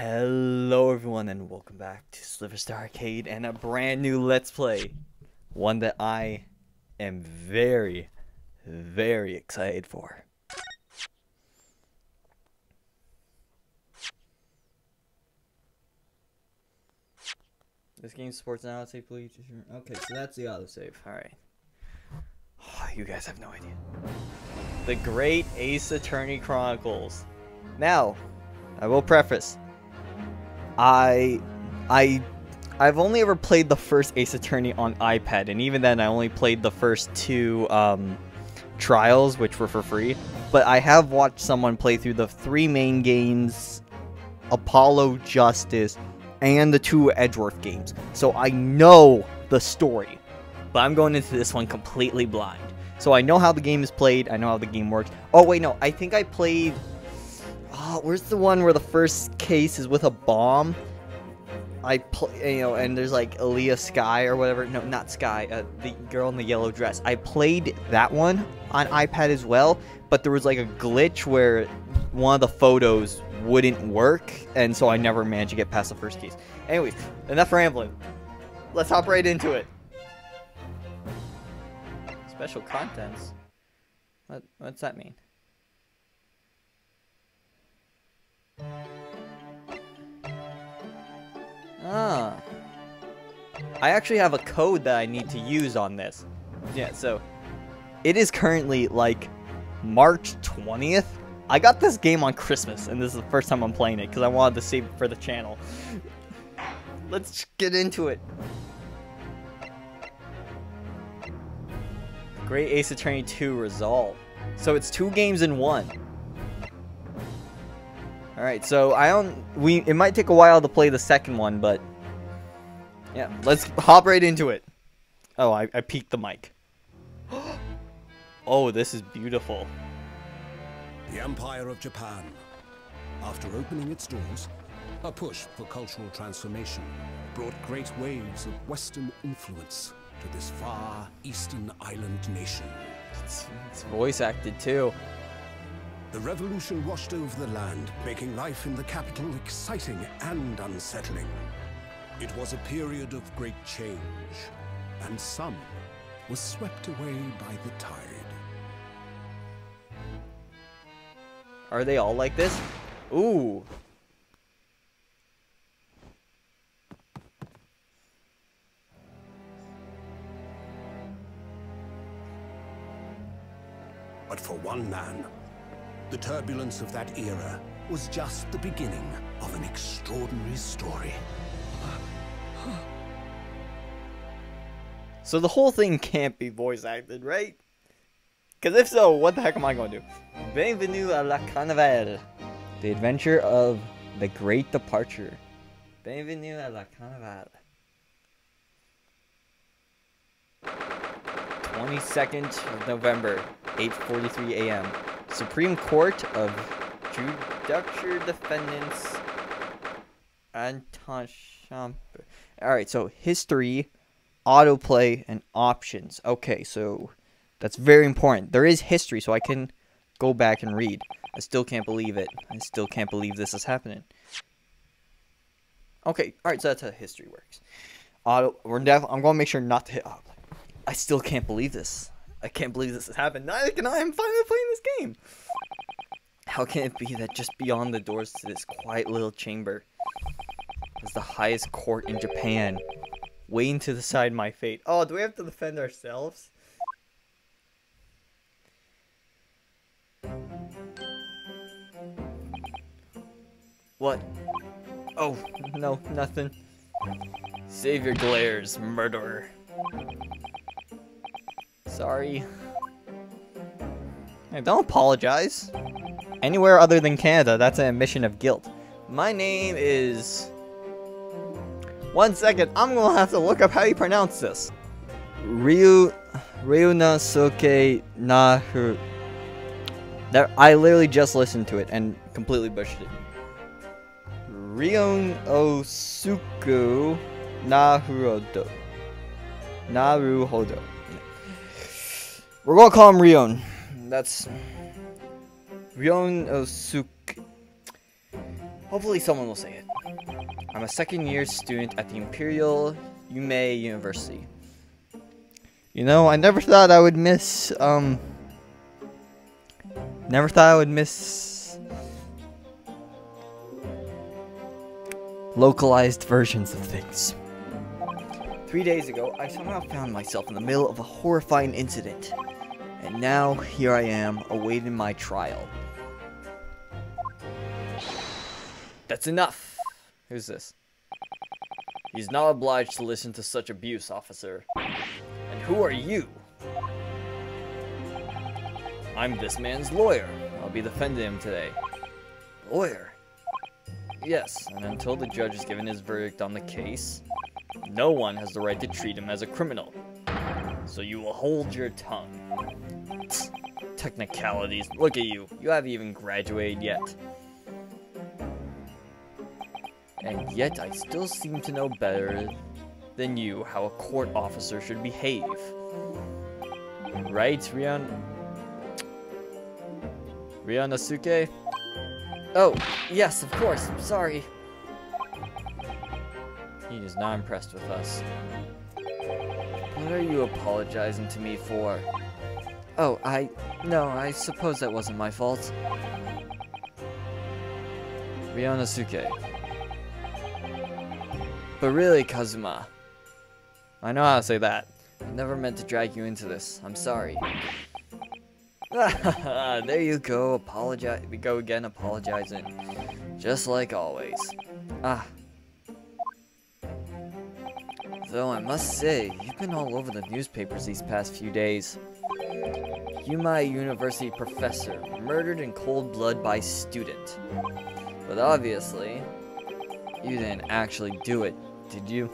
Hello everyone and welcome back to Sliverstar Arcade and a brand new Let's Play. One that I am very, very excited for. This game supports an autosave, please. Okay, so that's the autosave. Alright. Oh, you guys have no idea. The Great Ace Attorney Chronicles. Now, I will preface. I I I've only ever played the first Ace Attorney on iPad, and even then I only played the first two um, trials, which were for free. But I have watched someone play through the three main games, Apollo Justice, and the two Edgeworth games. So I know the story. But I'm going into this one completely blind. So I know how the game is played, I know how the game works. Oh wait, no, I think I played Oh, where's the one where the first case is with a bomb? I play, you know, and there's like Aaliyah Sky or whatever. No, not Sky. Uh, the girl in the yellow dress. I played that one on iPad as well, but there was like a glitch where one of the photos wouldn't work, and so I never managed to get past the first case. Anyways, enough rambling. Let's hop right into it. Special contents. What? What's that mean? Ah. I actually have a code that I need to use on this. Yeah, so it is currently like March 20th. I got this game on Christmas, and this is the first time I'm playing it because I wanted to save it for the channel. Let's get into it. Great Ace Attorney 2 Resolve. So it's two games in one. All right, so I don't. We it might take a while to play the second one, but yeah, let's hop right into it. Oh, I, I peeked the mic. oh, this is beautiful. The Empire of Japan. After opening its doors, a push for cultural transformation brought great waves of Western influence to this far eastern island nation. It's, it's voice acted too. The revolution washed over the land, making life in the capital exciting and unsettling. It was a period of great change, and some was swept away by the tide. Are they all like this? Ooh. But for one man, the turbulence of that era was just the beginning of an extraordinary story. So the whole thing can't be voice acted, right? Because if so, what the heck am I going to do? Bienvenue à la Carnival. The adventure of the great departure. Bienvenue à la Carnival. 22nd of November, 8.43 a.m. Supreme Court of Judicature Defendants Antechamber. Alright, so history, autoplay, and options. Okay, so that's very important. There is history, so I can go back and read. I still can't believe it. I still can't believe this is happening. Okay, alright, so that's how history works. Auto, we're def I'm going to make sure not to hit. Oh, I still can't believe this. I can't believe this has happened. Neither can I. I'm finally playing this game. How can it be that just beyond the doors to this quiet little chamber is the highest court in Japan, waiting to decide my fate? Oh, do we have to defend ourselves? What? Oh, no, nothing. Save your glares, murderer. Sorry. Hey, don't apologize. Anywhere other than Canada, that's an admission of guilt. My name is... One second, I'm gonna have to look up how you pronounce this. Ryu... Ryuna Soke Nahu... That, I literally just listened to it and completely butchered it. Rion Osuku Naruhodo. Naruhodo. We're gonna call him Rion. That's Rion Osuke. Hopefully someone will say it. I'm a second year student at the Imperial Yume University. You know, I never thought I would miss, um... Never thought I would miss... Localized versions of things. Three days ago, I somehow found myself in the middle of a horrifying incident. And now, here I am, awaiting my trial. That's enough! Who's this? He's not obliged to listen to such abuse, officer. And who are you? I'm this man's lawyer. I'll be defending him today. Lawyer? Yes, and until the judge has given his verdict on the case, no one has the right to treat him as a criminal. So you will hold your tongue. Technicalities. Look at you. You haven't even graduated yet. And yet I still seem to know better than you how a court officer should behave. Right, Rion? Ryunosuke? Oh, yes, of course. I'm sorry. He is not impressed with us. What are you apologizing to me for? Oh, I... No, I suppose that wasn't my fault. Ryunosuke. But really, Kazuma. I know how to say that. I never meant to drag you into this. I'm sorry. there you go, apologize. We go again, apologizing. Just like always. Ah. Though I must say, you've been all over the newspapers these past few days. Yumei University professor, murdered in cold blood by student. But obviously, you didn't actually do it, did you?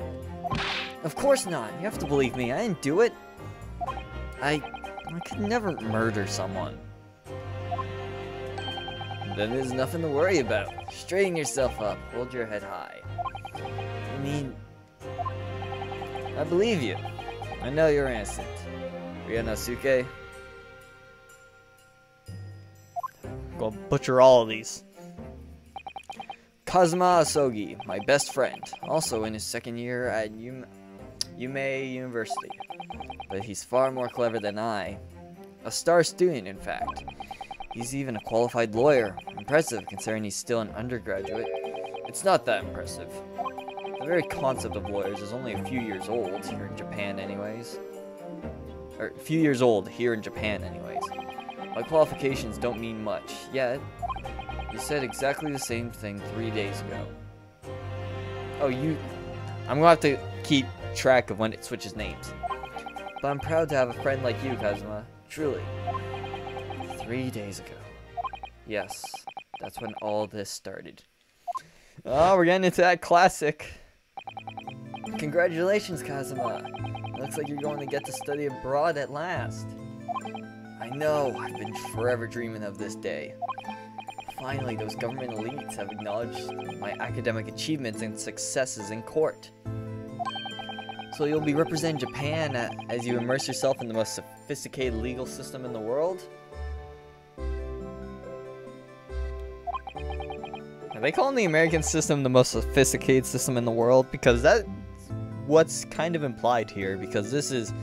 Of course not. You have to believe me. I didn't do it. I... I could never murder someone. Then there's nothing to worry about. Straighten yourself up. Hold your head high. I mean... I believe you. I know you're innocent. Ryunosuke. Go butcher all of these. Kazuma Asogi, my best friend, also in his second year at Yume, Yume University. But he's far more clever than I. A star student, in fact. He's even a qualified lawyer. Impressive, considering he's still an undergraduate. It's not that impressive. The very concept of lawyers is only a few years old, here in Japan anyways. Or, a few years old, here in Japan anyways. My qualifications don't mean much, yet, you said exactly the same thing three days ago. Oh, you... I'm gonna have to keep track of when it switches names. But I'm proud to have a friend like you, Kazuma. Truly. Three days ago. Yes, that's when all this started. Oh, we're getting into that classic. Congratulations, Kazuma. Looks like you're going to get to study abroad at last. I know, I've been forever dreaming of this day. Finally, those government elites have acknowledged my academic achievements and successes in court. So you'll be representing Japan uh, as you immerse yourself in the most sophisticated legal system in the world? They calling the American system the most sophisticated system in the world? Because that's what's kind of implied here, because this is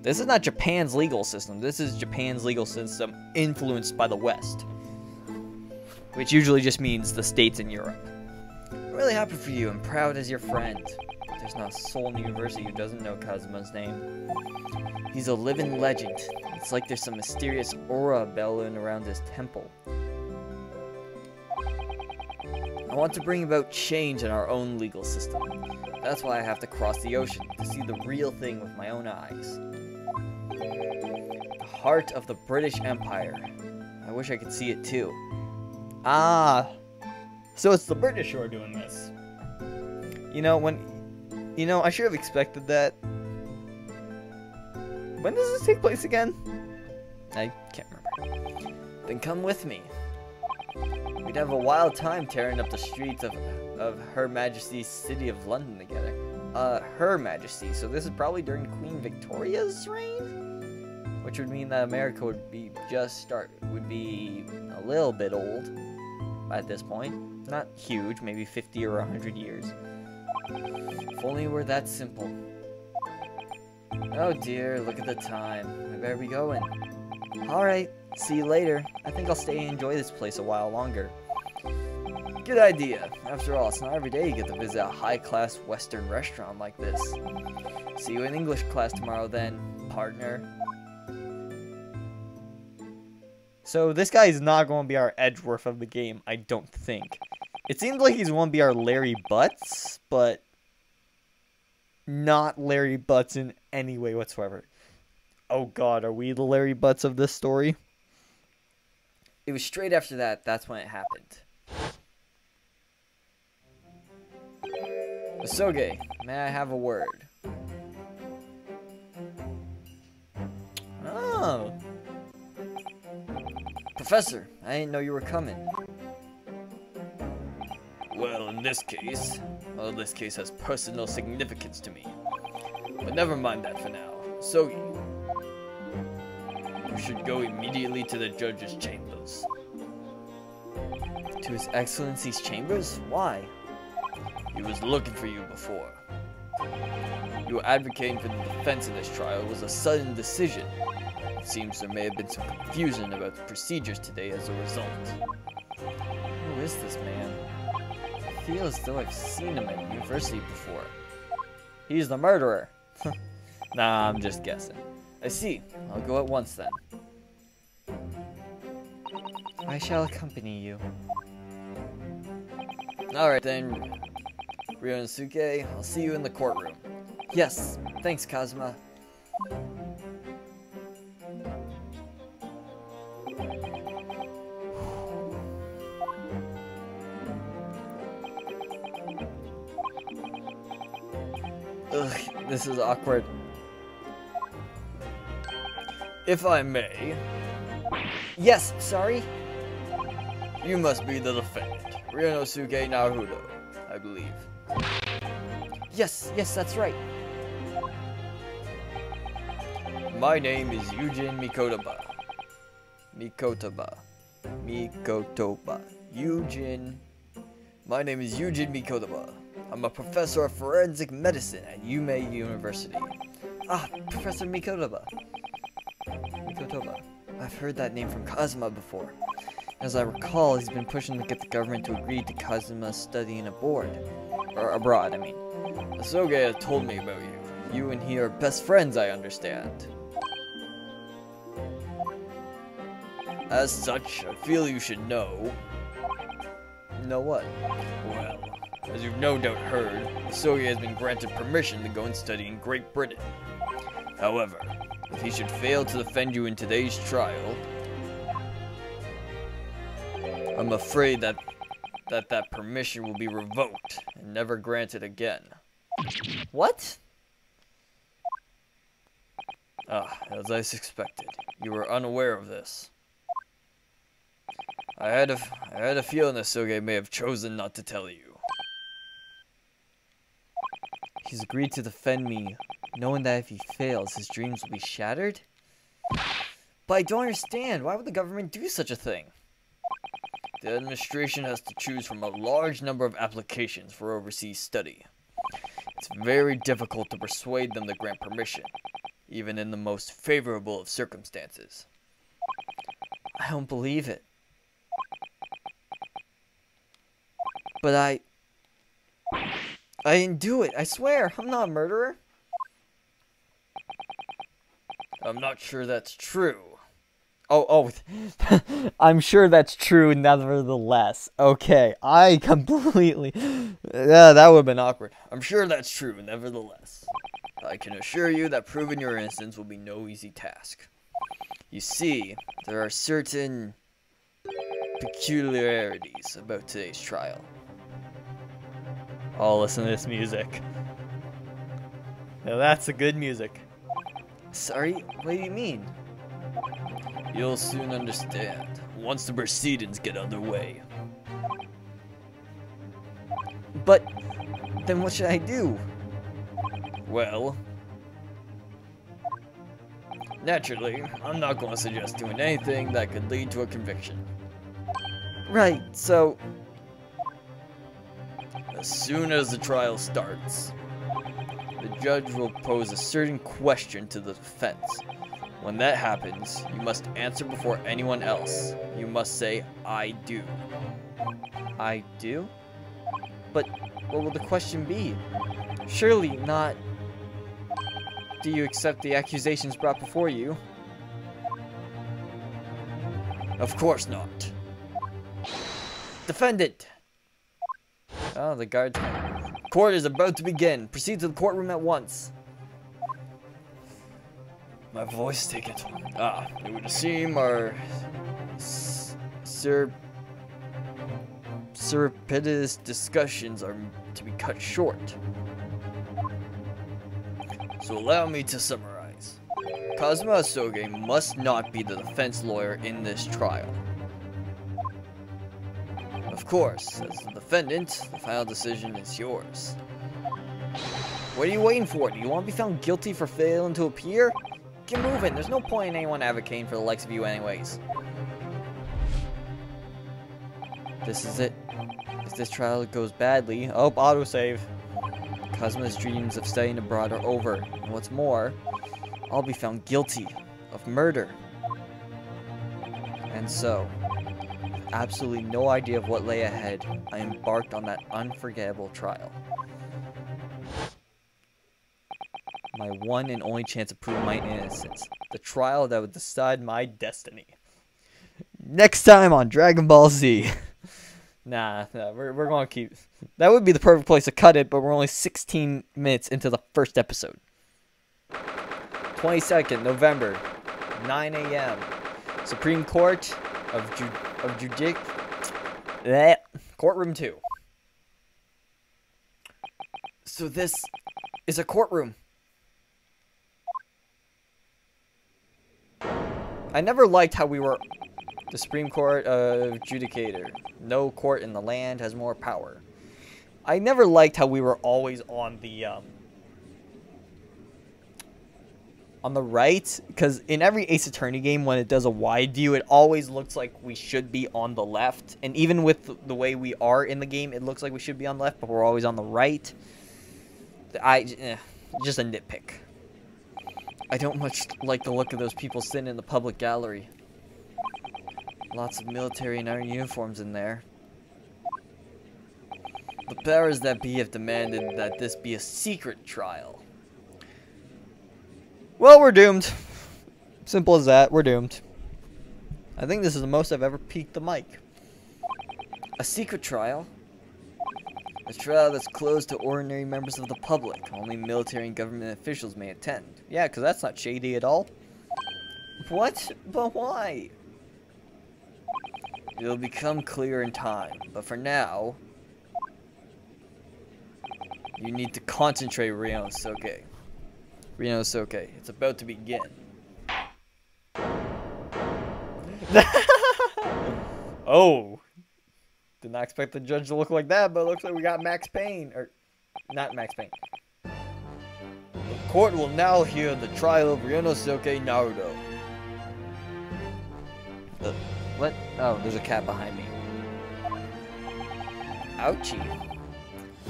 this is not Japan's legal system. This is Japan's legal system influenced by the West. Which usually just means the states in Europe. I'm really happy for you and proud as your friend. There's not a soul in the university who doesn't know Kazuma's name. He's a living legend. It's like there's some mysterious aura bellowing around his temple. I want to bring about change in our own legal system. That's why I have to cross the ocean, to see the real thing with my own eyes. The heart of the British Empire. I wish I could see it too. Ah, so it's the British who are doing this. You know, when... You know, I should have expected that. When does this take place again? I can't remember. Then come with me. We'd have a wild time tearing up the streets of, of Her Majesty's City of London together. Uh, Her Majesty, so this is probably during Queen Victoria's reign? Which would mean that America would be just start, would be a little bit old at this point. Not huge, maybe 50 or 100 years. If only were that simple. Oh dear, look at the time. I better be going. Alright, see you later. I think I'll stay and enjoy this place a while longer. Good idea. After all, it's not every day you get to visit a high-class Western restaurant like this. See you in English class tomorrow then, partner. So this guy is not going to be our Edgeworth of the game, I don't think. It seems like he's going to be our Larry Butz, but not Larry Butz in any way whatsoever. Oh god, are we the Larry Butz of this story? It was straight after that, that's when it happened. Asogi, may I have a word? Oh. Professor, I didn't know you were coming. Well, in this case, well, this case has personal significance to me. But never mind that for now. Sogi, you should go immediately to the judge's chambers. To His Excellency's chambers? Why? He was looking for you before. You advocating for the defense in this trial was a sudden decision. It seems there may have been some confusion about the procedures today as a result. Who is this man? I feel as though I've seen him at university before. He's the murderer. nah, I'm just guessing. I see. I'll go at once then. I shall accompany you. Alright then, Ryunosuke, I'll see you in the courtroom. Yes, thanks, Kazuma. Ugh, this is awkward. If I may. Yes, sorry? You must be the defendant, Ryunosuke Naruto, I believe. Yes, yes, that's right. My name is Eugene Mikotoba. Mikotoba. Mikotoba. Eugene. My name is Eugene Mikotoba. I'm a professor of forensic medicine at Yume University. Ah, Professor Mikotoba. Mikotoba. I've heard that name from Kazuma before. As I recall, he's been pushing to get the government to agree to Kazuma studying abroad. Or abroad, I mean. Asogi has told me about you. You and he are best friends, I understand. As such, I feel you should know... Know what? Well, as you've no doubt heard, Asogi has been granted permission to go and study in Great Britain. However, if he should fail to defend you in today's trial, I'm afraid that that that permission will be revoked and never granted again. What? Ah, as I suspected. You were unaware of this. I had a, I had a feeling that Soge may have chosen not to tell you. He's agreed to defend me, knowing that if he fails, his dreams will be shattered? But I don't understand. Why would the government do such a thing? The administration has to choose from a large number of applications for overseas study. It's very difficult to persuade them to grant permission, even in the most favorable of circumstances. I don't believe it. But I... I didn't do it, I swear, I'm not a murderer. I'm not sure that's true. Oh, oh, I'm sure that's true nevertheless. Okay, I completely... Yeah, that would have been awkward. I'm sure that's true nevertheless. I can assure you that proving your innocence will be no easy task. You see, there are certain peculiarities about today's trial. Oh, listen to this music. Now that's a good music. Sorry, what do you mean? You'll soon understand, once the proceedings get underway. But, then what should I do? Well, naturally, I'm not going to suggest doing anything that could lead to a conviction. Right, so... as soon as the trial starts. The judge will pose a certain question to the defense. When that happens, you must answer before anyone else. You must say, I do. I do? But what will the question be? Surely not, do you accept the accusations brought before you? Of course not. Defendant! Oh, the guards. Court is about to begin. Proceed to the courtroom at once. My voice taken. Ah, it would seem our sir surreptitious discussions are to be cut short. So allow me to summarize. Kazuma Asogi must not be the defense lawyer in this trial. Of course, as the defendant, the final decision is yours. What are you waiting for? Do you want to be found guilty for failing to appear? Get moving. There's no point in anyone advocating for the likes of you anyways. This is it. If this trial goes badly... Oh, autosave. Kazuma's dreams of studying abroad are over. And what's more, I'll be found guilty of murder. And so, absolutely no idea of what lay ahead, I embarked on that unforgettable trial. My one and only chance of proving my innocence. The trial that would decide my destiny. Next time on Dragon Ball Z. nah, nah we're, we're going to keep... That would be the perfect place to cut it, but we're only 16 minutes into the first episode. 22nd November, 9 a.m. Supreme Court of Ju of Judic Courtroom 2. So this is a courtroom. I never liked how we were the Supreme Court of Judicature. No court in the land has more power. I never liked how we were always on the um, on the right because in every Ace Attorney game when it does a wide view it always looks like we should be on the left and even with the way we are in the game it looks like we should be on the left but we're always on the right. I eh, just a nitpick. I don't much like the look of those people sitting in the public gallery. Lots of military and iron uniforms in there. The powers that be have demanded that this be a secret trial. Well, we're doomed. Simple as that, we're doomed. I think this is the most I've ever peeked the mic. A secret trial? A trial that's closed to ordinary members of the public. Only military and government officials may attend. Yeah, because that's not shady at all. What? But why? It'll become clear in time, but for now, you need to concentrate, Ryunosuke. Ryunosuke, it's about to begin. oh! Did not expect the judge to look like that, but looks like we got Max Payne. Or, not Max Payne. The court will now hear the trial of Ryunosuke Naruto. Uh, what? Oh, there's a cat behind me. Ouchie.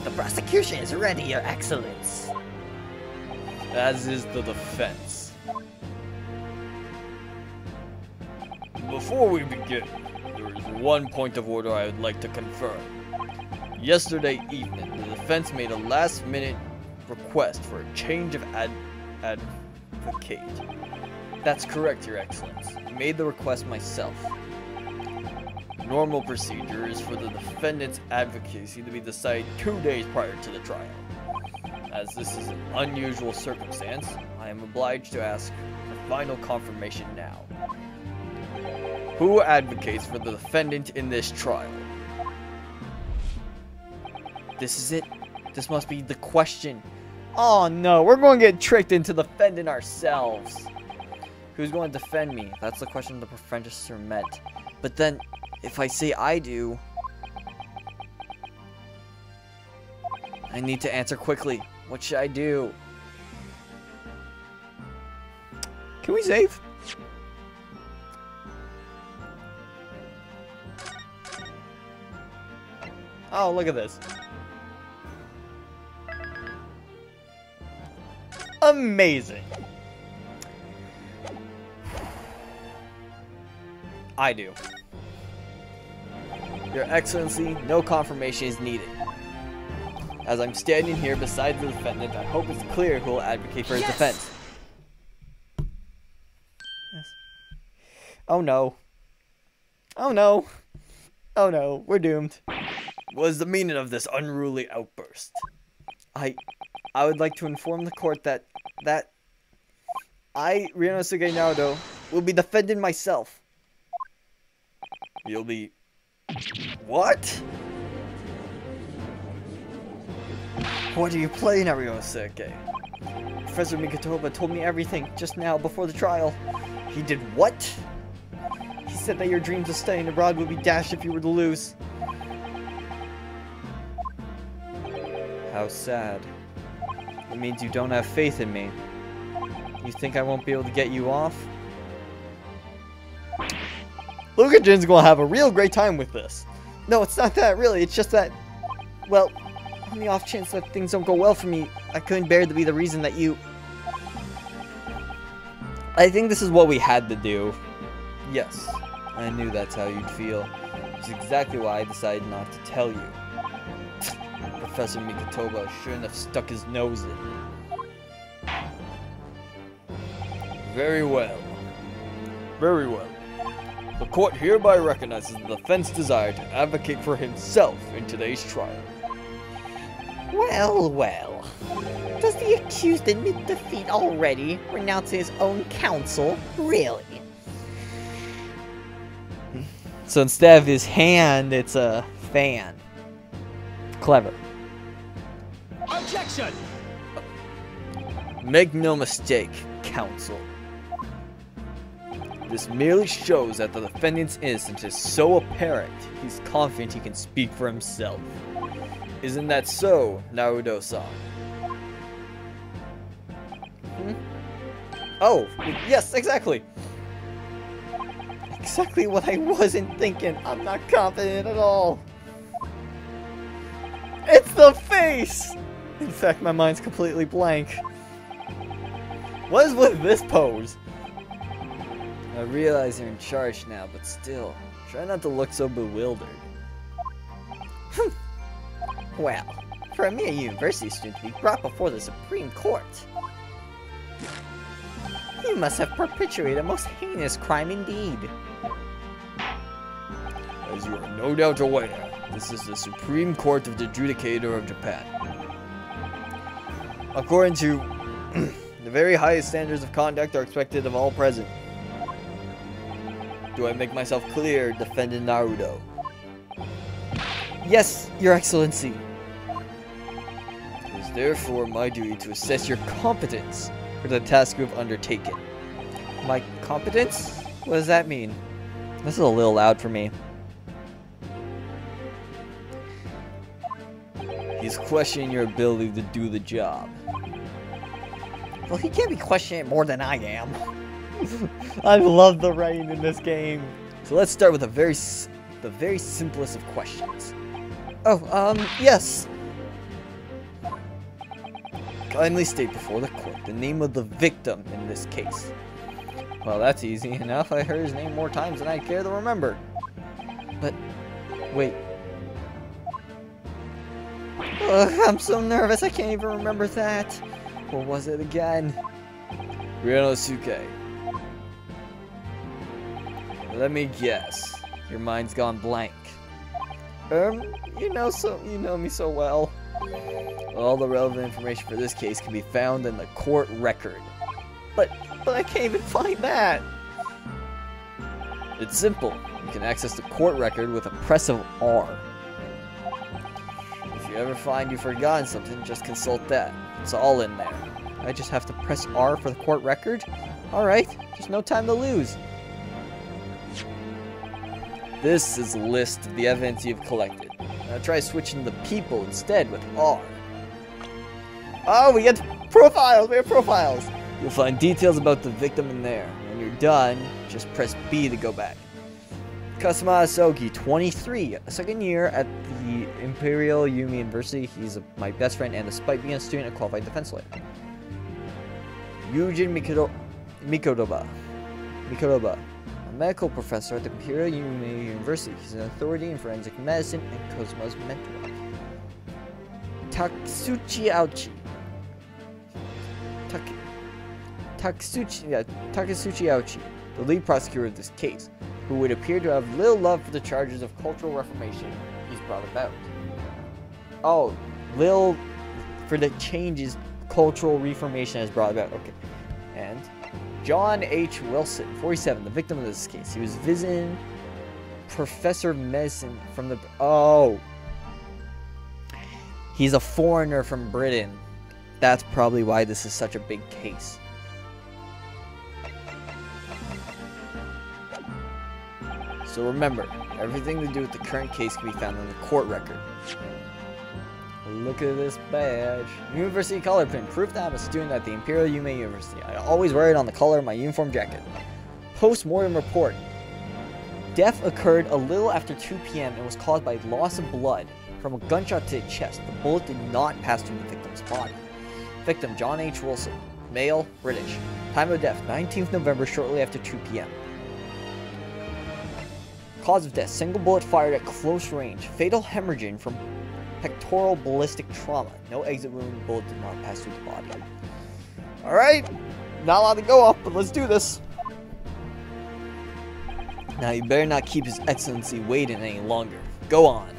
The prosecution is ready, Your Excellence. As is the defense. Before we begin, there is one point of order I would like to confirm. Yesterday evening, the defense made a last-minute request for a change of ad advocate. That's correct, Your Excellence. I made the request myself. Normal procedure is for the defendant's advocacy to be decided two days prior to the trial. As this is an unusual circumstance, I am obliged to ask for final confirmation now. Who advocates for the defendant in this trial? This is it. This must be the question. Oh no, we're going to get tricked into defending ourselves. Who's going to defend me? That's the question the professor meant. But then, if I say I do... I need to answer quickly. What should I do? Can we save? Oh, look at this. Amazing. I do. Your Excellency, no confirmation is needed. As I'm standing here beside the defendant, I hope it's clear who will advocate for his Yes! defense. Yes. Oh no. Oh no. Oh no, we're doomed. What is the meaning of this unruly outburst? I I would like to inform the court that that I, Ryunosuke Naruto, will be defending myself. You'll be what? What are you playing at Ryunosuke? Oh, eh? Professor Mikotoba told me everything just now before the trial. He did what? He said that your dreams of studying abroad would be dashed if you were to lose. How sad. It means you don't have faith in me. You think I won't be able to get you off? LucahJin's gonna have a real great time with this. No, it's not that, really. It's just that, well, on the off chance that things don't go well for me, I couldn't bear to be the reason that you... I think this is what we had to do. Yes, I knew that's how you'd feel. It's exactly why I decided not to tell you. Professor Mikotoba shouldn't have stuck his nose in. Very well. Very well. The court hereby recognizes the defense desire to advocate for himself in today's trial. Well, well. Does the accused admit defeat already, renouncing his own counsel? Really? So instead of his hand, it's a fan. Clever. Objection! Make no mistake, counsel. This merely shows that the defendant's innocence is so apparent, he's confident he can speak for himself. Isn't that so, Naruto-san? Hmm? Oh, yes, exactly. Exactly what I wasn't thinking. I'm not confident at all. It's the face! In fact, my mind's completely blank. What is with this pose? I realize you're in charge now, but still, try not to look so bewildered. Well, for a mere university student to be brought before the Supreme Court. You must have perpetrated a most heinous crime indeed. As you are no doubt aware, this is the Supreme Court of the Judicature of Japan. According to the very highest standards of conduct are expected of all present. Do I make myself clear, defendant Naruto? Yes, your excellency. It is therefore my duty to assess your competence for the task you have undertaken. My competence? What does that mean? This is a little loud for me. He's questioning your ability to do the job. Well, he can't be questioning it more than I am. I love the rain in this game. So let's start with a very, the very simplest of questions. Oh, um, yes. Kindly state before the court the name of the victim in this case. Well, that's easy enough. I heard his name more times than I care to remember. But, wait. Ugh, I'm so nervous. I can't even remember that. What was it again? Ryunosuke. Let me guess. Your mind's gone blank. Um, you know so you know me so well. All the relevant information for this case can be found in the court record. But but I can't even find that. It's simple. You can access the court record with a press of R. If you ever find you've forgotten something, just consult that. It's all in there. I just have to press R for the court record? Alright, there's no time to lose. This is a list of the evidence you've collected. Now try switching the people instead with R. Oh, we get profiles! We have profiles! You'll find details about the victim in there. When you're done, just press B to go back. Kazuma Asogi, 23, a second year at the Imperial Yumi University. He's a, my best friend, and despite being a student, a qualified defense lawyer. Mikado Mikodoba. Mikodoba, medical professor at the Imperial Uni University. He's an authority in forensic medicine and Kazuma's mentor. Taksuchi Auchi. Tak Taksuchi, yeah, Takasuchi Auchi, the lead prosecutor of this case, who would appear to have little love for the charges of cultural reformation he's brought about. Oh, little for the changes cultural reformation has brought about. Okay. And John H. Wilson, 47, the victim of this case. He was visiting professor of medicine from the. Oh. He's a foreigner from Britain. That's probably why this is such a big case. So remember, everything to do with the current case can be found in the court record. Look at this badge. University color pin. Proof that I'm a student at the Imperial Yume University. I always wear it on the collar of my uniform jacket. Post-mortem report. Death occurred a little after 2 p.m. and was caused by loss of blood from a gunshot to the chest. The bullet did not pass through the victim's body. Victim John H. Wilson. Male, British. Time of death 19th November shortly after 2 p.m. Cause of death single bullet fired at close range. Fatal hemorrhaging from pectoral ballistic trauma. No exit wound, bullet did not pass through the body. Alright, not allowed to go up, but let's do this. Now you better not keep his excellency waiting any longer. Go on.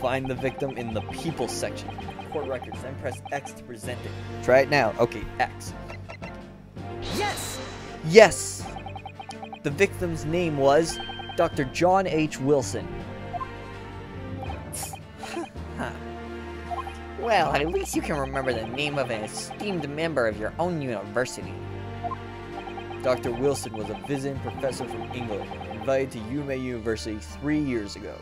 Find the victim in the people section. Court records, then press X to present it. Try it now. Okay, X. Yes! Yes! The victim's name was Dr. John H. Wilson. Well, at least you can remember the name of an esteemed member of your own university. Dr. Wilson was a visiting professor from England, invited to Yume University three years ago.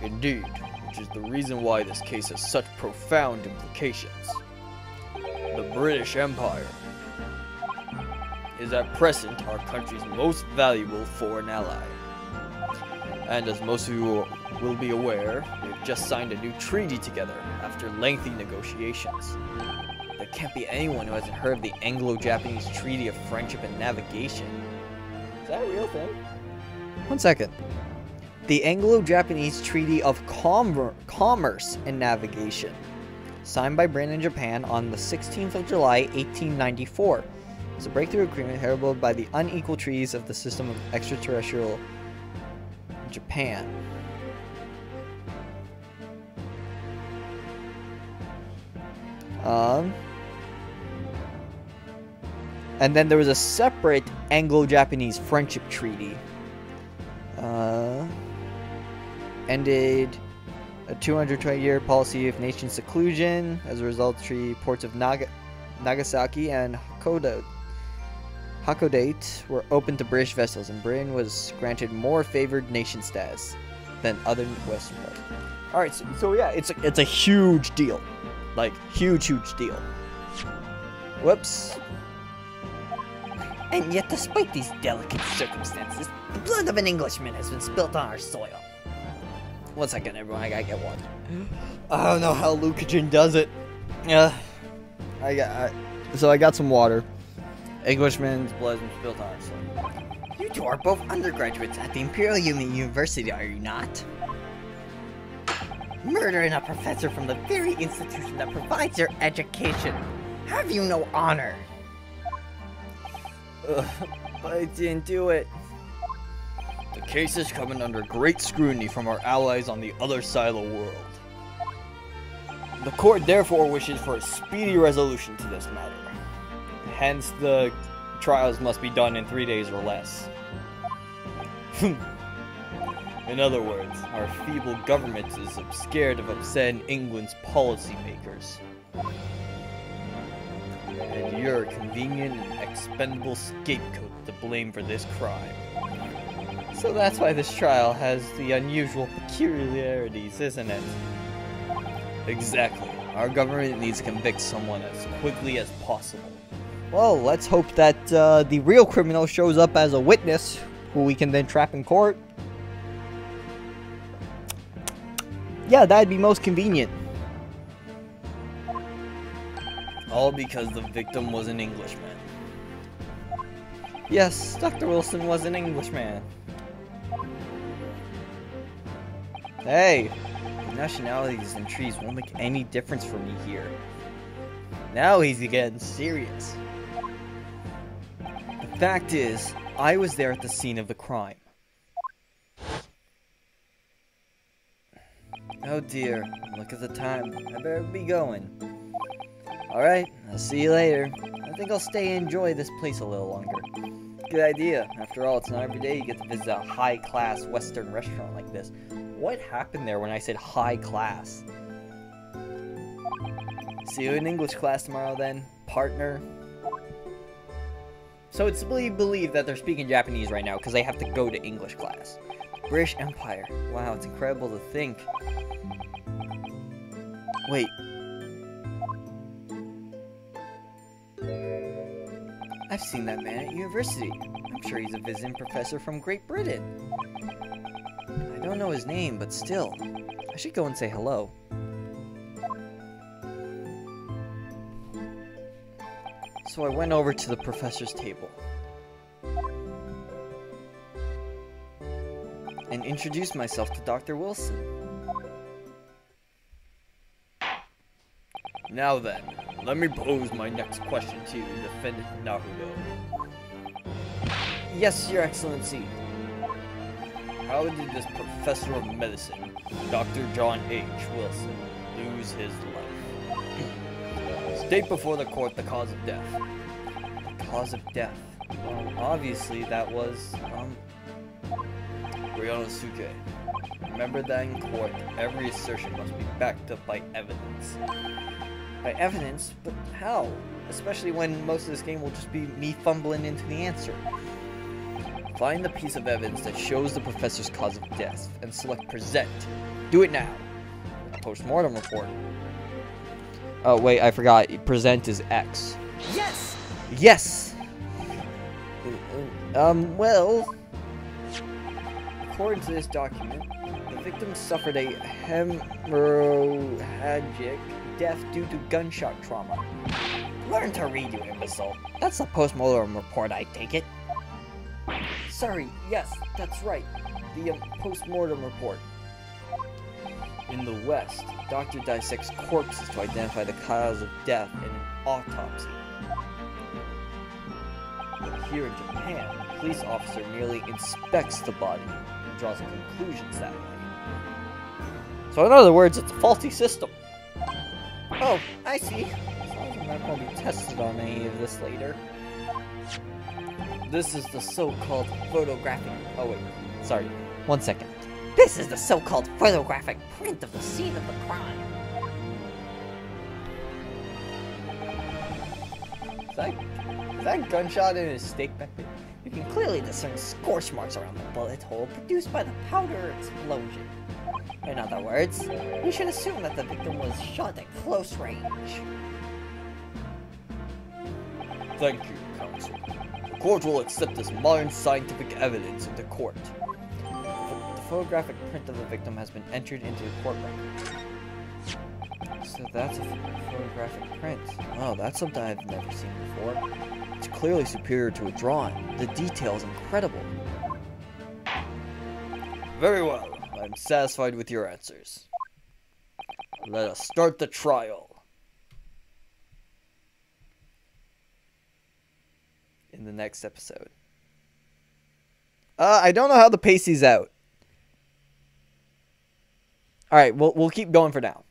Indeed, which is the reason why this case has such profound implications. The British Empire is at present our country's most valuable foreign ally. And as most of you will be aware, we've just signed a new treaty together after lengthy negotiations. There can't be anyone who hasn't heard of the Anglo-Japanese Treaty of Friendship and Navigation. Is that a real thing? One second. The Anglo-Japanese Treaty of Com Commerce and Navigation, signed by Britain and Japan on the 16th of July, 1894. It's a breakthrough agreement heralded by the unequal treaties of the system of extraterrestrial Japan. Um, and then there was a separate Anglo-Japanese friendship treaty. Uh, ended a 220-year policy of nation seclusion. As a result, the ports of Naga Nagasaki and Hakodate, Hakodate were open to British vessels, and Britain was granted more favored nation status than other Western. All right, so, so yeah, it's a, it's a huge deal, like huge, huge deal. Whoops. And yet, despite these delicate circumstances, the blood of an Englishman has been spilt on our soil. One second, everyone, I gotta get one. I don't know how LucahJin does it. Yeah. I got. I, so I got some water. Englishman's blood been spilt on soil. You two are both undergraduates at the Imperial Uni University, are you not? Murdering a professor from the very institution that provides your education. Have you no honor? Ugh, but I didn't do it. The case is coming under great scrutiny from our allies on the other side of the world. The court therefore wishes for a speedy resolution to this matter. Hence, the trials must be done in three days or less. Hmm. in other words, our feeble government is scared of upsetting England's policymakers. And you're a convenient and expendable scapegoat to blame for this crime. So that's why this trial has the unusual peculiarities, isn't it? Exactly. Our government needs to convict someone as quickly as possible. Well, let's hope that uh, the real criminal shows up as a witness, who we can then trap in court. Yeah, that'd be most convenient. All because the victim was an Englishman. Yes, Dr. Wilson was an Englishman. Hey, nationalities and trees won't make any difference for me here. Now he's getting serious. Fact is, I was there at the scene of the crime. Oh dear, look at the time. I better be going. Alright, I'll see you later. I think I'll stay and enjoy this place a little longer. Good idea. After all, it's not every day you get to visit a high-class Western restaurant like this. What happened there when I said high class? See you in English class tomorrow then, partner. So it's believed that they're speaking Japanese right now because they have to go to English class. British Empire. Wow, it's incredible to think. Wait. I've seen that man at university. I'm sure he's a visiting professor from Great Britain. I don't know his name, but still. I should go and say hello. So I went over to the professor's table. And introduced myself to Dr. Wilson. Now then, let me pose my next question to you, Defendant Naruhodo. Yes, Your Excellency. How did this professor of medicine, Dr. John H. Wilson, lose his life? State before the court the cause of death. The cause of death? Well, obviously that was, um, Ryonosuke. Remember that in court, every assertion must be backed up by evidence. By evidence? But how? Especially when most of this game will just be me fumbling into the answer. Find the piece of evidence that shows the professor's cause of death and select present. Do it now. Postmortem report. Oh, wait, I forgot. Present is X. Yes! Yes! Um, well... According to this document, the victim suffered a hemorrhagic death due to gunshot trauma. Learn to read, you imbecile. That's the postmortem report, I take it. Sorry, yes, that's right. The um, post-mortem report. In the West, doctor dissects corpses to identify the cause of death in an autopsy. But here in Japan, a police officer merely inspects the body and draws conclusions that way. So in other words, it's a faulty system. Oh, I see. I'm not going to be tested on any of this later. This is the so-called photographic... Oh wait, sorry. One second. This is the so-called photographic print of the scene of the crime. Is that, is that gunshot in his steak back there? You can clearly discern scorch marks around the bullet hole produced by the powder explosion. In other words, we should assume that the victim was shot at close range. Thank you, counsel. The court will accept this modern scientific evidence into court. Photographic print of the victim has been entered into the court record. So that's a photographic print. Wow, that's something I've never seen before. It's clearly superior to a drawing. The detail is incredible. Very well. I'm satisfied with your answers. Let us start the trial. In the next episode. Uh, I don't know how to pace these out. All right, we'll we'll keep going for now.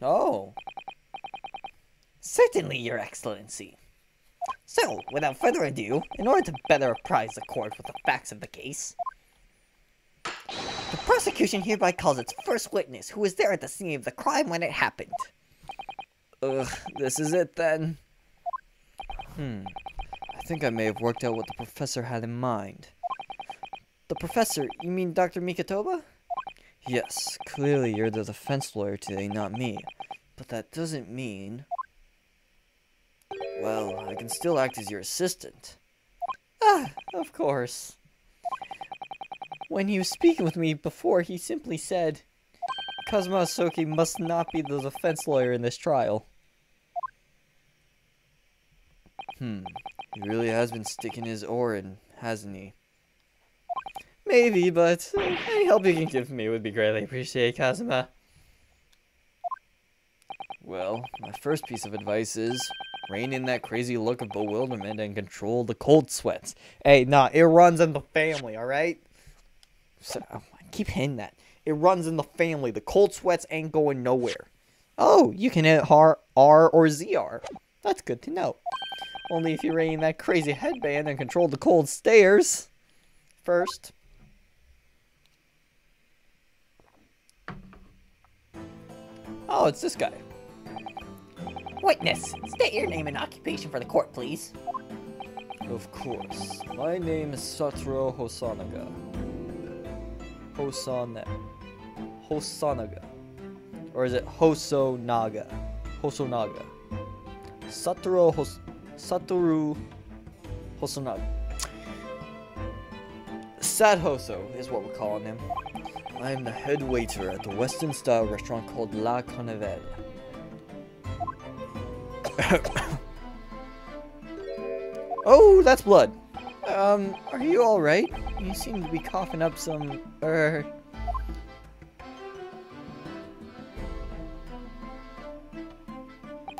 Oh. Certainly, Your Excellency. So, without further ado, in order to better apprise the court with the facts of the case, the prosecution hereby calls its first witness who was there at the scene of the crime when it happened. Ugh, this is it then. Hmm. I think I may have worked out what the professor had in mind. The professor? You mean Dr. Mikotoba? Yes, clearly you're the defense lawyer today, not me. But that doesn't mean... Well, I can still act as your assistant. Ah, of course. When he was speaking with me before, he simply said, Kazuma must not be the defense lawyer in this trial. Hmm, he really has been sticking his oar in, hasn't he? Maybe, but any help you can give me would be greatly appreciated, Kazuma. Well, my first piece of advice is rein in that crazy look of bewilderment and control the cold sweats. Hey, nah, it runs in the family, alright? So, I keep hitting that. It runs in the family. The cold sweats ain't going nowhere. Oh, you can hit R, R or ZR. That's good to know. Only if you rein in that crazy headband and control the cold stairs. First. Oh, it's this guy. Witness, state your name and occupation for the court, please. Of course. My name is Satoru Hosanaga. Hosane. Hosanaga. Or is it Hosonaga? Hosonaga. Satoru Hos Satoru Hosonaga. Sad Hoso is what we're calling him. I am the head waiter at the Western style restaurant called La Carnivelle. oh, that's blood. Um, are you alright? You seem to be coughing up some, er...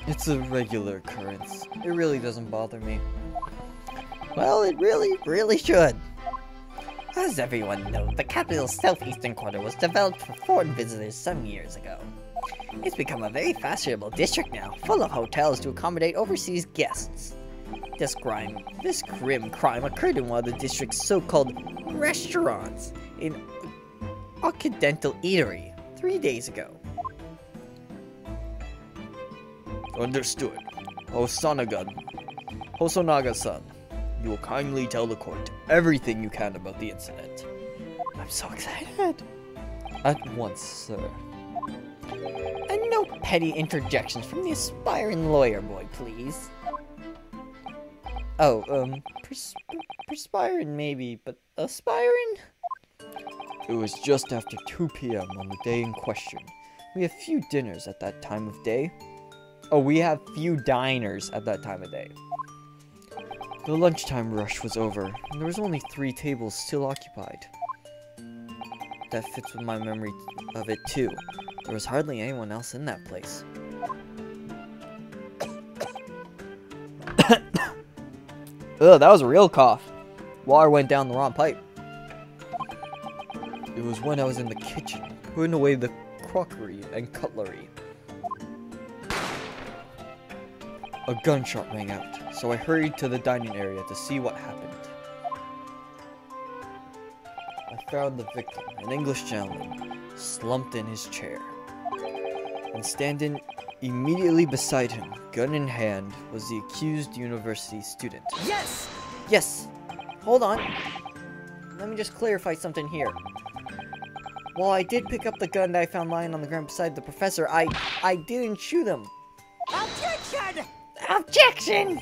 It's a regular occurrence. It really doesn't bother me. Well, it really, really should. As everyone knows, the capital's southeastern quarter was developed for foreign visitors some years ago. It's become a very fashionable district now, full of hotels to accommodate overseas guests. This crime, this grim crime occurred in one of the district's so-called restaurants in Occidental Eatery three days ago. Understood. Hosanaga. Hosonaga-san, you will kindly tell the court everything you can about the incident. I'm so excited. At once, sir. And no petty interjections from the aspiring lawyer boy, please. Oh, um, pers perspiring maybe, but aspiring? It was just after 2 p.m. on the day in question. We have few dinners at that time of day. Oh, we have few diners at that time of day. The lunchtime rush was over, and there was only three tables still occupied. That fits with my memory of it too. There was hardly anyone else in that place. Ugh, that was a real cough. Water went down the wrong pipe. It was when I was in the kitchen, putting away the crockery and cutlery. A gunshot rang out, so I hurried to the dining area to see what happened. I found the victim, an English gentleman, slumped in his chair. And standing immediately beside him, gun in hand, was the accused university student. Yes! Yes! Hold on. Let me just clarify something here. While I did pick up the gun that I found lying on the ground beside the professor, I I didn't shoot him. Objection!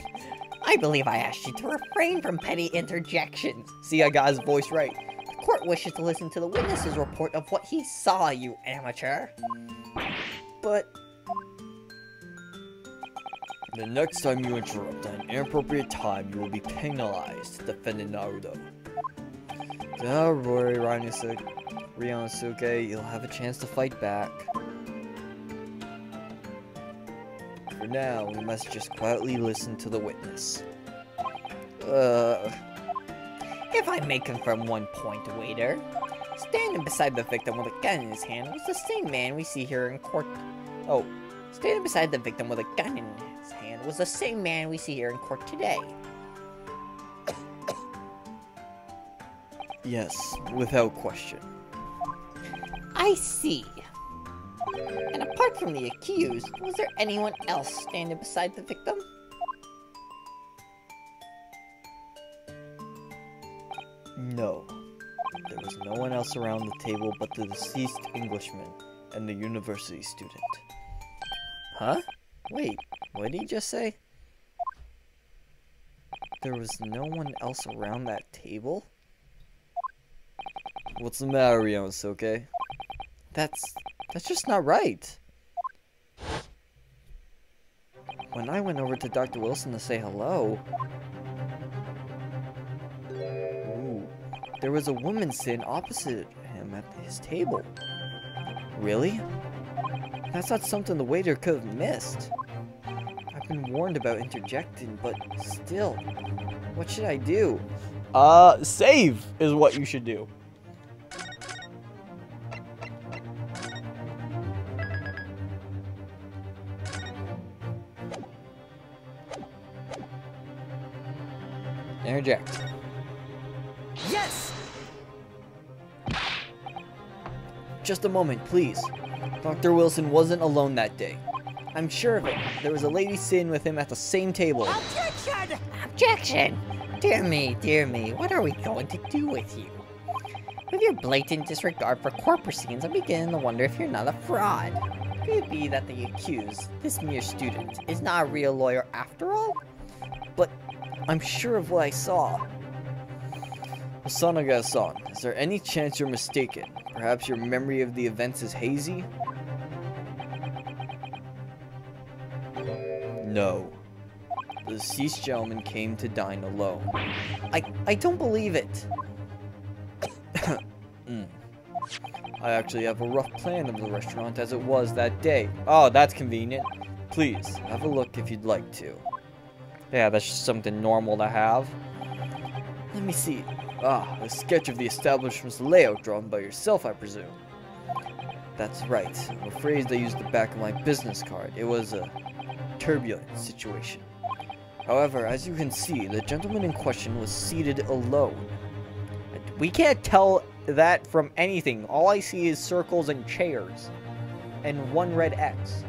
I believe I asked you to refrain from petty interjections. See, I got his voice right. The court wishes to listen to the witness's report of what he saw, you amateur. But the next time you interrupt at an inappropriate time, you will be penalized, defendant Naruhodo. Don't worry, Ryonosuke. Ryonosuke, you'll have a chance to fight back. For now, we must just quietly listen to the witness. Uh, If I may confirm one point, waiter. Standing beside the victim with a gun in his hand was the same man we see here in court. Oh, standing beside the victim with a gun in his hand was the same man we see here in court today. yes, without question. I see. And apart from the accused, was there anyone else standing beside the victim? No. There was no one else around the table but the deceased Englishman and the university student. Huh? Wait, what did he just say? There was no one else around that table? What's the matter, Ryonosuke? That's... That's just not right. When I went over to Dr. Wilson to say hello, ooh, there was a woman sitting opposite him at his table. Really? That's not something the waiter could have missed. I've been warned about interjecting, but still, what should I do? Uh, save is what you should do. Interject. Yes! Just a moment, please. Dr. Wilson wasn't alone that day. I'm sure of it. There was a lady sitting with him at the same table. Objection! Objection! Dear me, dear me, what are we going to do with you? With your blatant disregard for court proceedings, I'm beginning to wonder if you're not a fraud. Could it be that the accused, this mere student, is not a real lawyer after all? I'm sure of what I saw. Asana-san, is there any chance you're mistaken? Perhaps your memory of the events is hazy? No. The deceased gentleman came to dine alone. I, I don't believe it. Mm. I actually have a rough plan of the restaurant as it was that day. Oh, that's convenient. Please, have a look if you'd like to. Yeah, that's just something normal to have. Let me see. Ah, a sketch of the establishment's layout drawn by yourself, I presume. That's right. I'm afraid I used the back of my business card. It was a turbulent situation. However, as you can see, the gentleman in question was seated alone. We can't tell that from anything. All I see is circles and chairs. And one red X.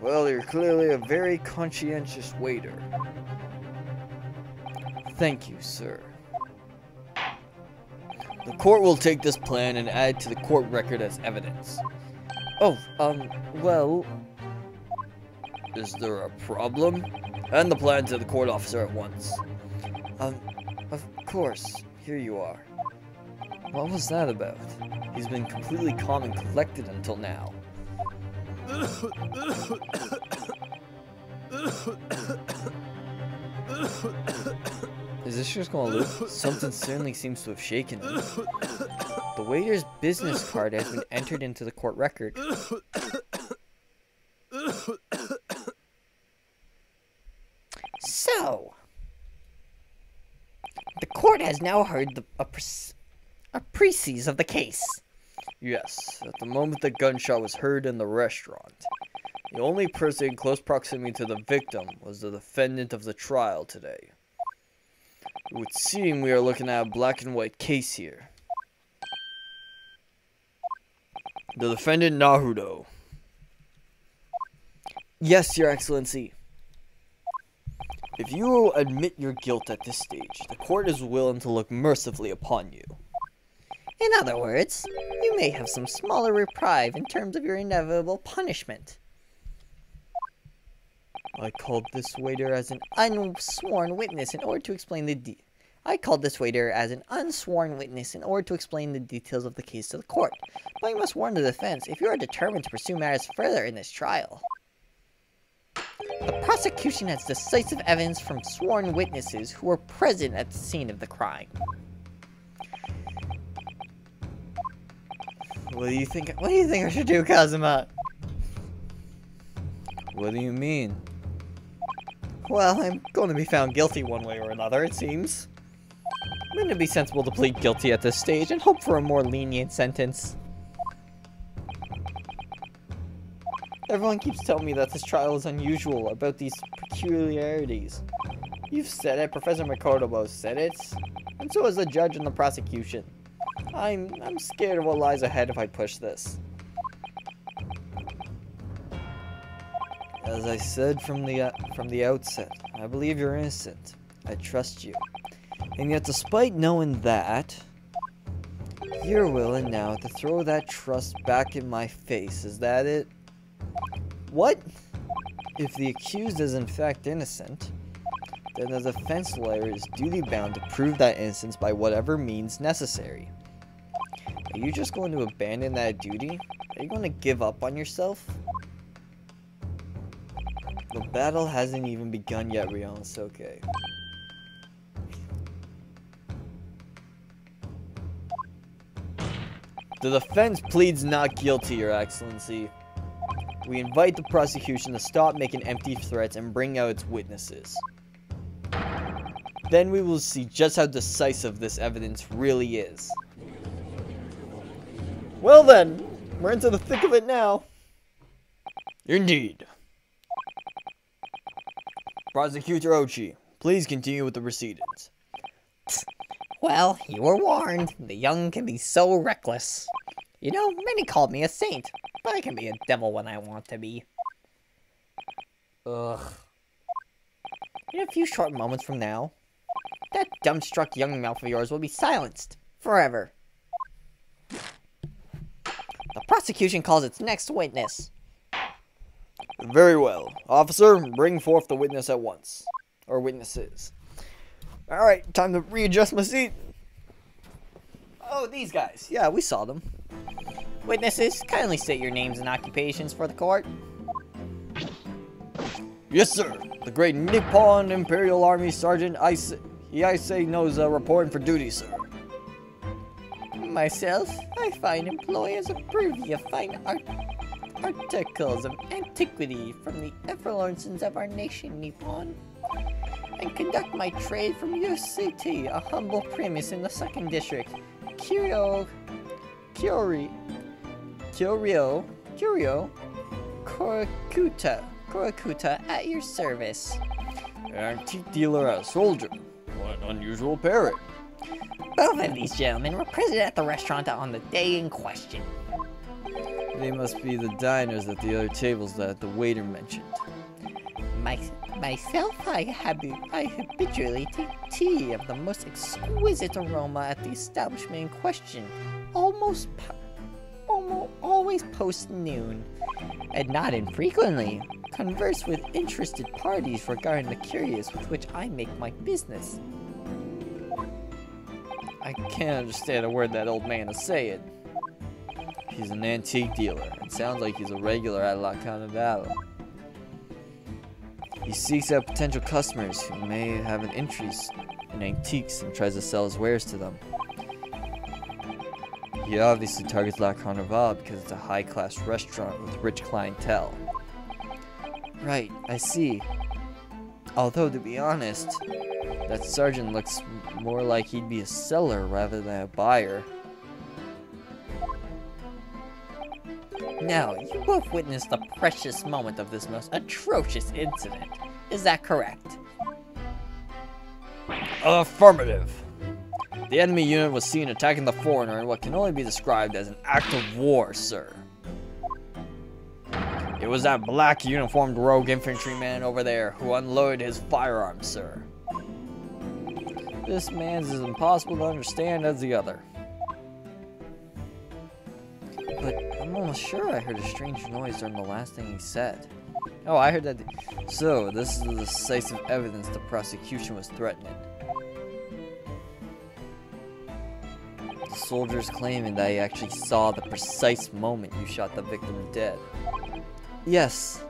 Well, you're clearly a very conscientious waiter. Thank you, sir. The court will take this plan and add it to the court record as evidence. Oh, um, well... Is there a problem? And the plan to the court officer at once. Um, of course. Here you are. What was that about? He's been completely calm and collected until now. Is this just gonna loop? Something certainly seems to have shaken him. The waiter's business card has been entered into the court record. So, the court has now heard the, a, pres- a precis of the case. Yes, at the moment the gunshot was heard in the restaurant. The only person in close proximity to the victim was the defendant of the trial today. It would seem we are looking at a black and white case here. The defendant Naruhodo. Yes, Your Excellency. If you admit your guilt at this stage, the court is willing to look mercifully upon you. In other words, you may have some smaller reprieve in terms of your inevitable punishment. I called this waiter as an Unsworn witness in order to explain the de- I called this waiter as an unsworn witness in order to explain the details of the case to the court. But I must warn the defense if you are determined to pursue matters further in this trial. The prosecution has decisive evidence from sworn witnesses who were present at the scene of the crime. What do you think? What do you think I should do, Kazuma? What do you mean? Well, I'm going to be found guilty one way or another, it seems. Wouldn't it be sensible to plead guilty at this stage and hope for a more lenient sentence? Everyone keeps telling me that this trial is unusual about these peculiarities. You've said it, Professor Makotobo said it, and so has the judge and the prosecution. I'm I'm scared of what lies ahead if I push this. As I said from the uh, from the outset, I believe you're innocent. I trust you. And yet, despite knowing that, you're willing now to throw that trust back in my face. Is that it? What? If the accused is in fact innocent, then the defense lawyer is duty bound to prove that innocence by whatever means necessary. Are you just going to abandon that duty? Are you going to give up on yourself? The battle hasn't even begun yet, Ryanosuke. The defense pleads not guilty, Your Excellency. We invite the prosecution to stop making empty threats and bring out its witnesses. Then we will see just how decisive this evidence really is. Well then, we're into the thick of it now. Indeed. Prosecutor Auchi, please continue with the proceedings. Well, you were warned. The young can be so reckless. You know, many called me a saint, but I can be a devil when I want to be. Ugh. In a few short moments from now, that dumbstruck young mouth of yours will be silenced forever. The prosecution calls its next witness. Very well. Officer, bring forth the witness at once. Or witnesses. Alright, time to readjust my seat. Oh, these guys. Yeah, we saw them. Witnesses, kindly state your names and occupations for the court. Yes, sir. The great Nippon Imperial Army Sergeant Ise Iise knows uh, reporting for duty, sir. Myself, I find employers approve of fine art articles of antiquity from the efflorescence of our nation, Nippon, and conduct my trade from your city, a humble premise in the second district, Curio, Curio, Curio, Curio, Korakuta, Korakuta, at your service. Antique dealer as soldier. What an unusual pairing. Both of these gentlemen were present at the restaurant on the day in question. They must be the diners at the other tables that the waiter mentioned. My, myself, I, I habitually take tea of the most exquisite aroma at the establishment in question, almost, po- almost always post noon, and not infrequently converse with interested parties regarding the curious with which I make my business. I can't understand a word that old man is saying. He's an antique dealer. It sounds like he's a regular at La Carnival. He seeks out potential customers who may have an interest in antiques and tries to sell his wares to them. He obviously targets La Carnival because it's a high-class restaurant with rich clientele. Right, I see. Although, to be honest, that sergeant looks more like he'd be a seller rather than a buyer. Now, you both witnessed the precious moment of this most atrocious incident. Is that correct? Affirmative. The enemy unit was seen attacking the foreigner in what can only be described as an act of war, sir. It was that black uniformed rogue infantryman over there who unloaded his firearms, sir. This man's as impossible to understand as the other. But I'm almost sure I heard a strange noise during the last thing he said. Oh, I heard that. So, this is the decisive evidence the prosecution was threatening. The soldier's claiming that he actually saw the precise moment you shot the victim dead. Yes.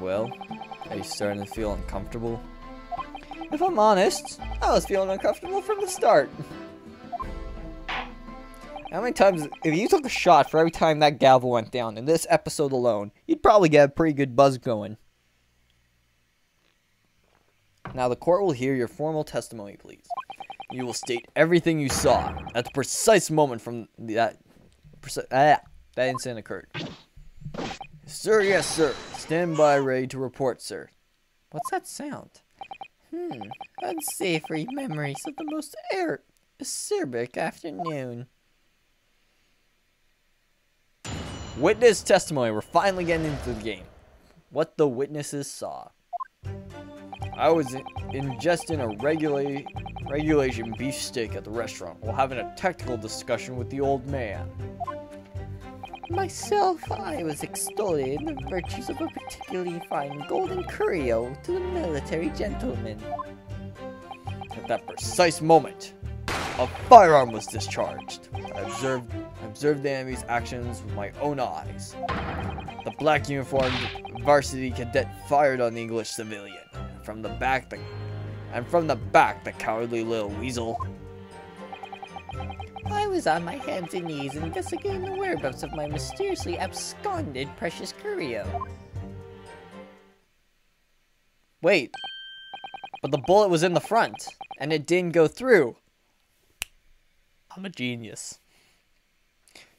Well, are you starting to feel uncomfortable? If I'm honest, I was feeling uncomfortable from the start. How many times, if you took a shot for every time that gavel went down in this episode alone, you'd probably get a pretty good buzz going. Now the court will hear your formal testimony, please. You will state everything you saw at the precise moment from that ah, that incident occurred. Sir, yes, sir. Stand by, ready to report, sir. What's that sound? Hmm, unsavory memories of the most air- acerbic afternoon. Witness testimony. We're finally getting into the game. What the witnesses saw. I was ingesting a regula- regulation beef steak at the restaurant while having a technical discussion with the old man. Myself, I was extolling the virtues of a particularly fine golden curio to the military gentleman. At that precise moment, a firearm was discharged. I observed, observed the enemy's actions with my own eyes. The black uniformed varsity cadet fired on the English civilian. From the back, the and from the back, the cowardly little weasel. I was on my hands and knees investigating the whereabouts of my mysteriously absconded precious curio. Wait, but the bullet was in the front, and it didn't go through. I'm a genius.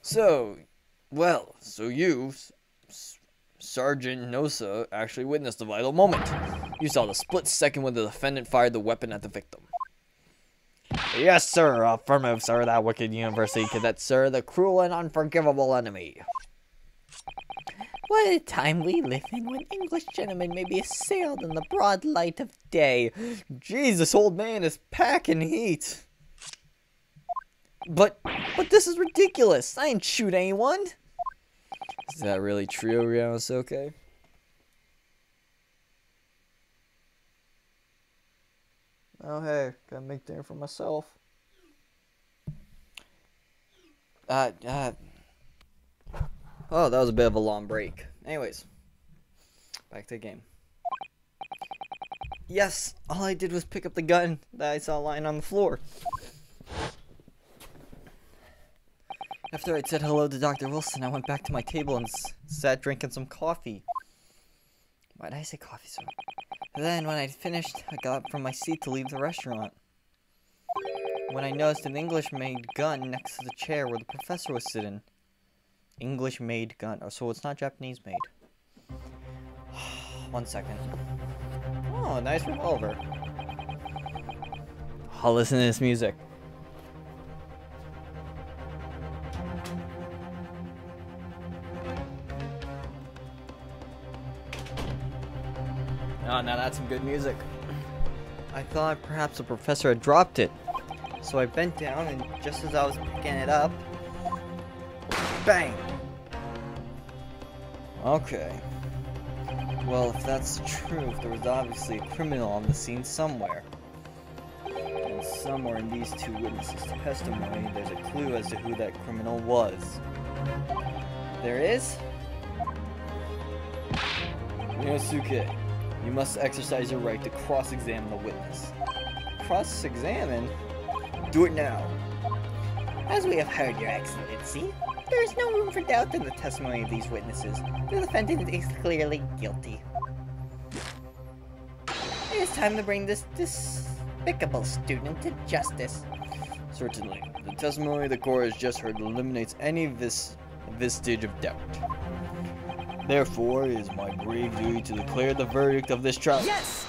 So, well, so you, S- Sergeant Nosa, actually witnessed the vital moment. You saw the split second when the defendant fired the weapon at the victim. Yes, sir. Affirmative, sir. That wicked university cadet, sir. The cruel and unforgivable enemy. What a time we live in when English gentlemen may be assailed in the broad light of day. Jesus, old man is packing heat. But, but this is ridiculous. I didn't shoot anyone. Is that really true, Ryanosuke? Oh, hey, gotta make dinner for myself. Uh, uh. Oh, that was a bit of a long break. Anyways, back to the game. Yes, all I did was pick up the gun that I saw lying on the floor. After I'd said hello to Dr. Wilson, I went back to my table and sat drinking some coffee. Why did I say coffee so? Then, when I'd finished, I got up from my seat to leave the restaurant. When I noticed an English made gun next to the chair where the professor was sitting. English made gun. Oh, so it's not Japanese made. One second. Oh, nice revolver. I'll listen to this music. That's some good music. I thought perhaps the professor had dropped it. So I bent down, and just as I was picking it up, bang! Okay. Well, if that's truth, there was obviously a criminal on the scene somewhere. And somewhere in these two witnesses' testimony, there's a clue as to who that criminal was. There is? Ryosuke, you must exercise your right to cross-examine the witness. Cross-examine? Do it now. As we have heard, Your Excellency, there is no room for doubt in the testimony of these witnesses. The defendant is clearly guilty. It is time to bring this despicable student to justice. Certainly. The testimony the court has just heard eliminates any vis- vestige of doubt. Therefore, it is my grave duty to declare the verdict of this trial. Yes!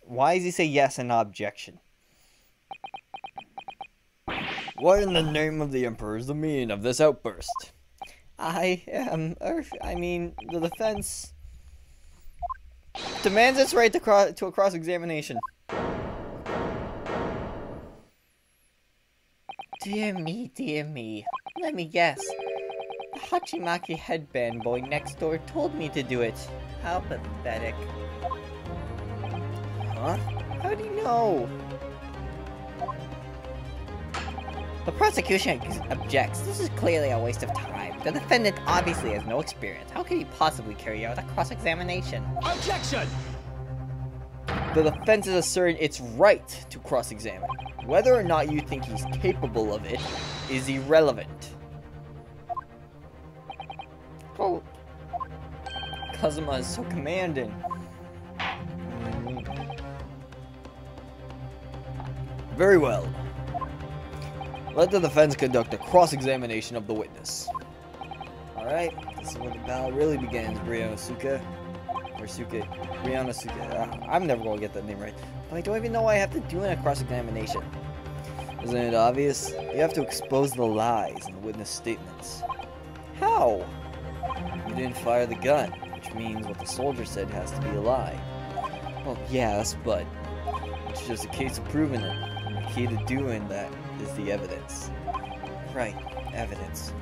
Why does he say yes and not objection? What in the name of the Emperor is the meaning of this outburst? I am, er, I mean, the defense demands its right to, cro- to a cross-examination. Dear me, dear me. Let me guess. Hachimaki headband boy next door told me to do it. How pathetic. Huh? How do you know? The prosecution objects. This is clearly a waste of time. The defendant obviously has no experience. How could he possibly carry out a cross-examination? Objection! The defense is asserting its right to cross-examine. Whether or not you think he's capable of it is irrelevant. Oh, Kazuma is so commanding. Very well. Let the defense conduct a cross-examination of the witness. Alright, this is where the battle really begins, Ryosuke. Or Suke. Ryonosuke. Uh, I'm never going to get that name right. But I don't even know what I have to do in a cross-examination. Isn't it obvious? You have to expose the lies in the witness statements. How? Didn't fire the gun, which means what the soldier said has to be a lie. Well, yes, but it's just a case of proving it. And the key to doing that is the evidence. Right, evidence.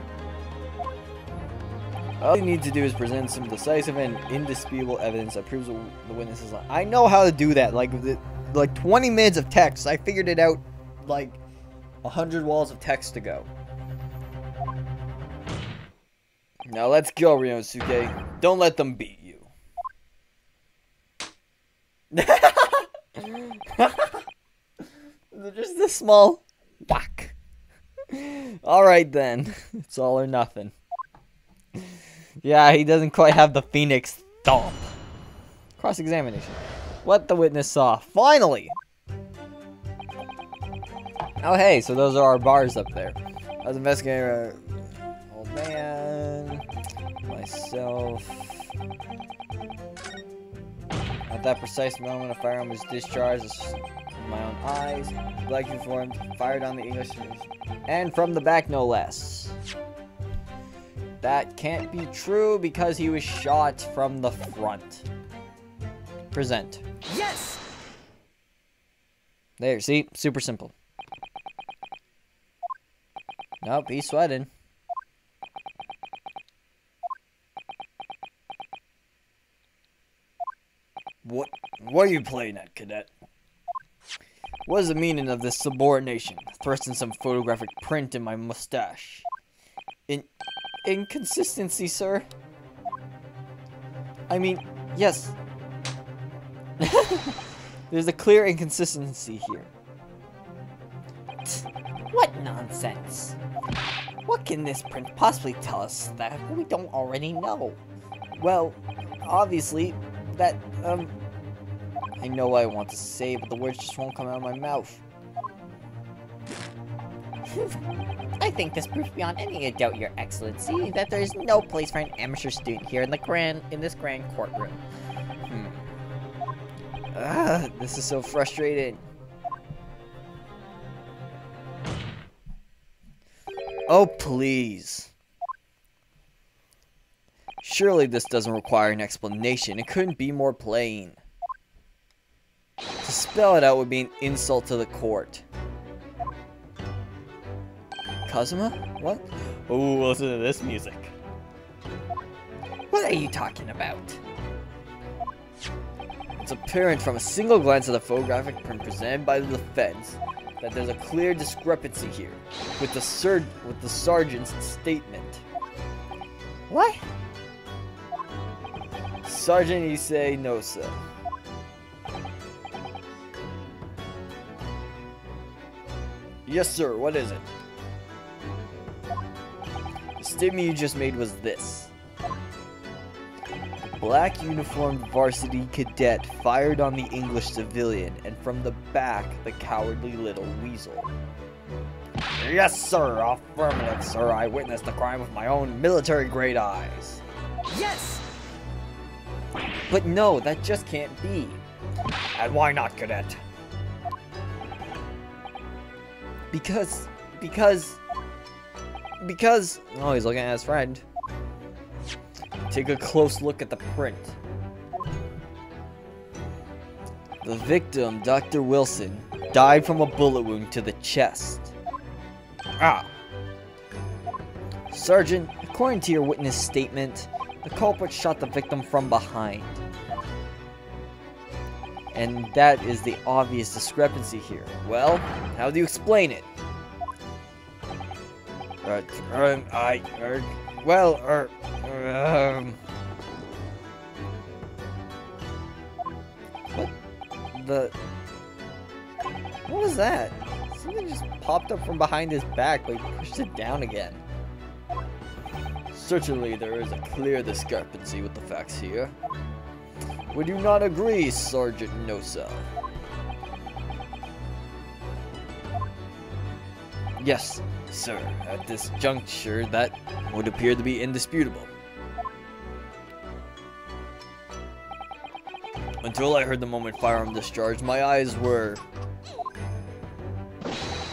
All you need to do is present some decisive and indisputable evidence that proves the witness is lying. I know how to do that. Like, the, like 20 minutes of text. I figured it out, like, A hundred walls of text to Now let's go, Ryosuke. Don't let them beat you. Just a small whack. Alright then. It's all or nothing. Yeah, he doesn't quite have the phoenix thump. Cross-examination. What the witness saw. Finally! Oh hey, so those are our bars up there. I was investigating uh, old man, myself. At that precise moment, a firearm was discharged in my own eyes. Black uniform fired on the English, and from the back, no less. That can't be true because he was shot from the front. Present. Yes! There, see? Super simple. Nope, he's sweating. What what are you playing at, cadet? What is the meaning of this subordination? Thrusting some photographic print in my mustache. In inconsistency, sir. I mean, yes. There's a clear inconsistency here. What nonsense! What can this print possibly tell us that we don't already know? Well, obviously, that, um... I know what I want to say, but the words just won't come out of my mouth. I think this proves beyond any doubt, Your Excellency, that there is no place for an amateur student here in the grand in this grand courtroom. Hmm. Ah, this is so frustrating. Oh, please. Surely this doesn't require an explanation. It couldn't be more plain. To spell it out would be an insult to the court. Kazuma? What? Ooh, listen to this music. What are you talking about? It's apparent from a single glance at the photographic print presented by the defense that there's a clear discrepancy here with the sur with the sergeant's statement. What? Sergeant Issei Nosa. Yes, sir. What is it? The statement you just made was this. Black uniformed varsity cadet fired on the English civilian, and from the back, the cowardly little weasel. Yes, sir. Affirmative, sir. I witnessed the crime with my own military-grade eyes. Yes! But no, that just can't be. And why not, cadet? Because, because, because. Oh, he's looking at his friend. Take a close look at the print. The victim, Dr. Wilson, died from a bullet wound to the chest. Ah. Sergeant, according to your witness statement, the culprit shot the victim from behind. And that is the obvious discrepancy here. Well, how do you explain it? Um, I, er, well, er, um... What? The... What was that? Something just popped up from behind his back, but he pushed it down again. Certainly there is a clear discrepancy with the facts here. Would you not agree, Sergeant Nosa? Yes, sir. At this juncture, that would appear to be indisputable. Until I heard the moment firearm discharge, my eyes were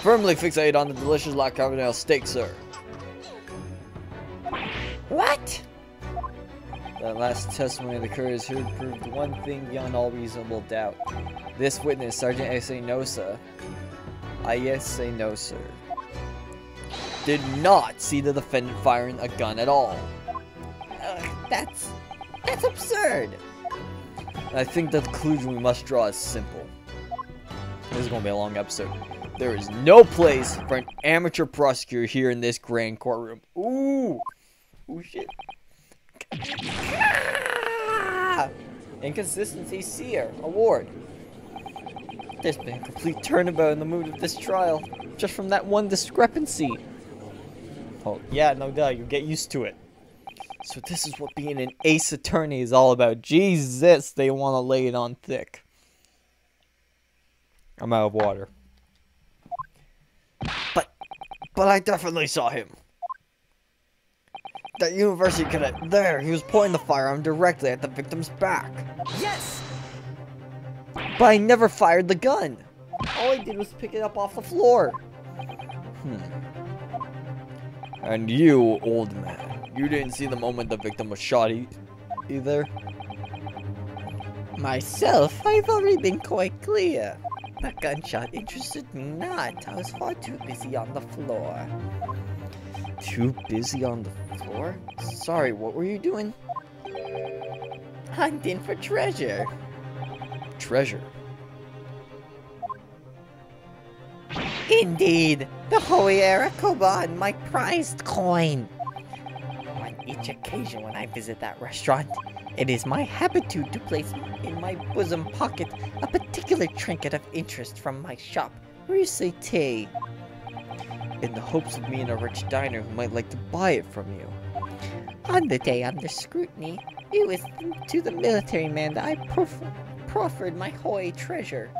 firmly fixated on the delicious La Carbonell steak, sir. What? That last testimony of the couriers heard proved one thing beyond all reasonable doubt. This witness, Sergeant Issei Nosa, no, sir, did not see the defendant firing a gun at all. Uh, that's... that's absurd. I think the conclusion we must draw is simple. This is gonna be a long episode. There is no place for an amateur prosecutor here in this grand courtroom. Ooh. Ooh shit. Ah! Inconsistency Seer Award. There's been a complete turnabout in the mood of this trial, just from that one discrepancy. Oh, yeah, no doubt, you get used to it. So this is what being an ace attorney is all about. Jesus, they want to lay it on thick. I'm out of water. But, but I definitely saw him. That university cadet there, he was pointing the firearm directly at the victim's back. Yes! But I never fired the gun. All I did was pick it up off the floor. Hmm. And you, old man, you didn't see the moment the victim was shot e either? Myself, I've already been quite clear. The gunshot interested me not. I was far too busy on the floor. Too busy on the floor? Sorry, what were you doing? Hunting for treasure. Treasure. Indeed, the Hoiera Koban, my prized coin. On each occasion when I visit that restaurant, it is my habitude to place in my bosom pocket a particular trinket of interest from my shop, Rue tea, In the hopes of meeting a rich diner who might like to buy it from you. On the day under scrutiny, it was to the military man that I prof proffered my Hoi treasure.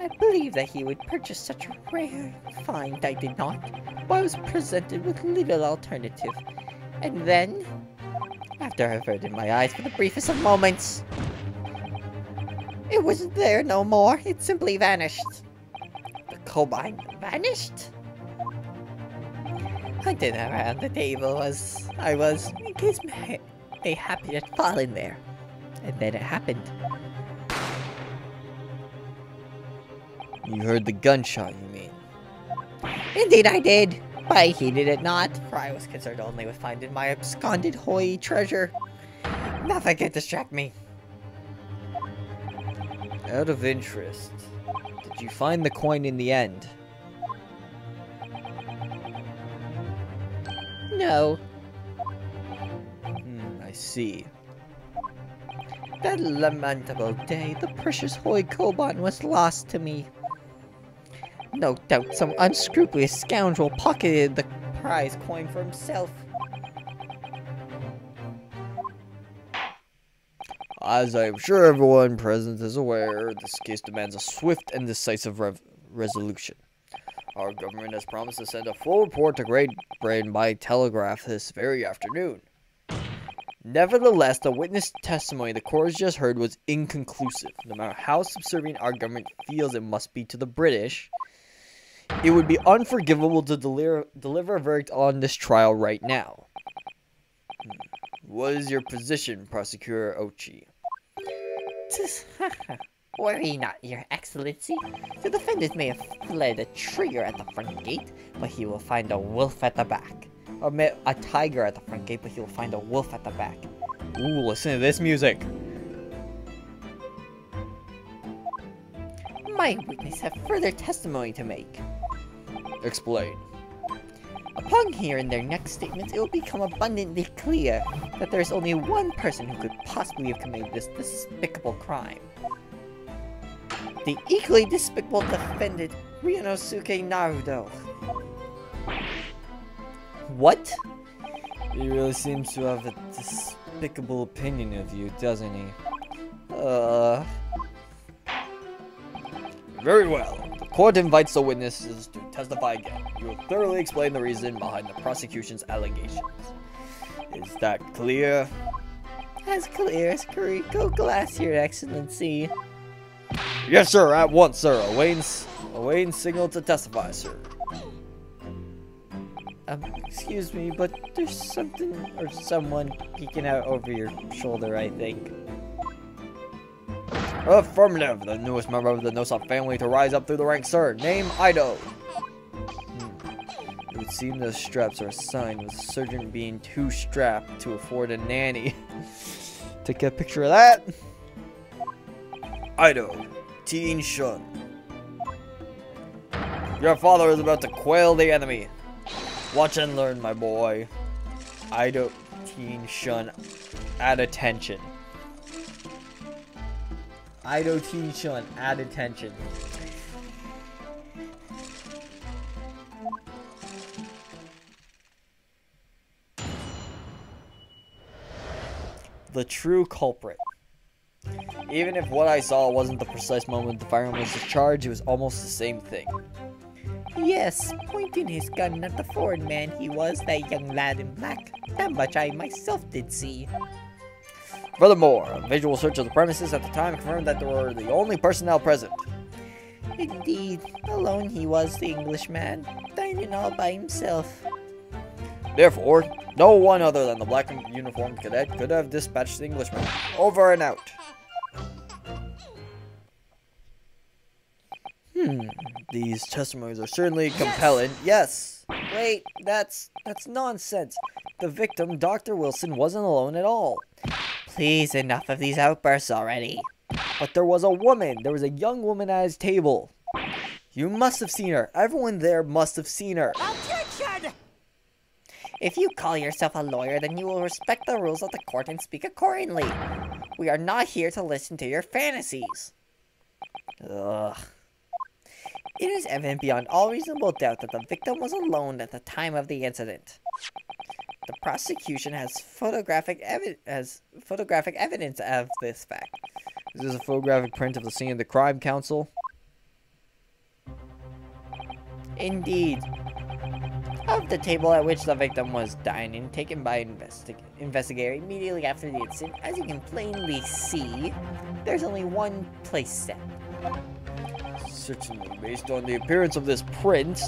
I believe that he would purchase such a rare find I did not, but I was presented with little alternative. And then, after I averted my eyes for the briefest of moments, it wasn't there no more. It simply vanished. The Koban vanished? Dinner around the table as I was, in case may, may happen had fallen there. And then it happened. You heard the gunshot, you mean? Indeed I did, but I heeded it not, for I was concerned only with finding my absconded Hoi treasure. Nothing can distract me. Out of interest, did you find the coin in the end? No, Hmm, I see. that lamentable day, the precious Hoi Koban was lost to me. No doubt some unscrupulous scoundrel pocketed the prize coin for himself. As I am sure everyone present is aware, this case demands a swift and decisive resolution. Our government has promised to send a full report to Great Britain by telegraph this very afternoon. Nevertheless, the witness testimony the court has just heard was inconclusive. No matter how subservient our government feels it must be to the British, it would be unforgivable to deliver, deliver a verdict on this trial right now. Hmm. What is your position, Prosecutor Auchi? Worry not, Your Excellency. The defendant may have fled a trigger at the front gate, but he will find a wolf at the back. Or may- a tiger at the front gate, but he will find a wolf at the back. Ooh, listen to this music. My witness have further testimony to make. Explain. Upon hearing their next statements, it will become abundantly clear that there is only one person who could possibly have committed this despicable crime. The equally despicable defendant, Ryunosuke Naruhodo. What? He really seems to have a despicable opinion of you, doesn't he? Uh... Very well. The court invites the witnesses to testify again. You will thoroughly explain the reason behind the prosecution's allegations. Is that clear? As clear as Kiriko Glass, Your Excellency. Yes, sir. At once, sir. Awaiting, awaiting signal to testify, sir. Um, excuse me, but there's something or someone peeking out over your shoulder, I think. Affirmative. The newest member of the Nosop family to rise up through the ranks, sir. Name Ido. Hmm. It would seem the straps are a sign of the surgeon being too strapped to afford a nanny. Take a picture of that. Ido. Teen Shun. Your father is about to quail the enemy. Watch and learn, my boy. Ido Teen Shun at attention. Ido Teen Shun at attention. The true culprit. Even if what I saw wasn't the precise moment the fireman was discharged, it was almost the same thing. Yes, pointing his gun at the foreign man, he was that young lad in black. That much I myself did see. Furthermore, a visual search of the premises at the time confirmed that they were the only personnel present. Indeed, alone he was the Englishman, dining all by himself. Therefore, no one other than the black uniformed cadet could have dispatched the Englishman. Over and out. These testimonies are certainly compelling. Yes! Wait, that's that's nonsense. The victim, Dr. Wilson, wasn't alone at all. Please, enough of these outbursts already. But there was a woman. There was a young woman at his table. You must have seen her. Everyone there must have seen her. Objection! If you call yourself a lawyer, then you will respect the rules of the court and speak accordingly. We are not here to listen to your fantasies. Ugh. It is evident beyond all reasonable doubt that the victim was alone at the time of the incident. The prosecution has photographic evi- has photographic evidence of this fact. This Is this a photographic print of the scene of the crime council? Indeed. Of the table at which the victim was dining, taken by investi- investigator immediately after the incident, as you can plainly see, there's only one place set. Certainly, based on the appearance of this print,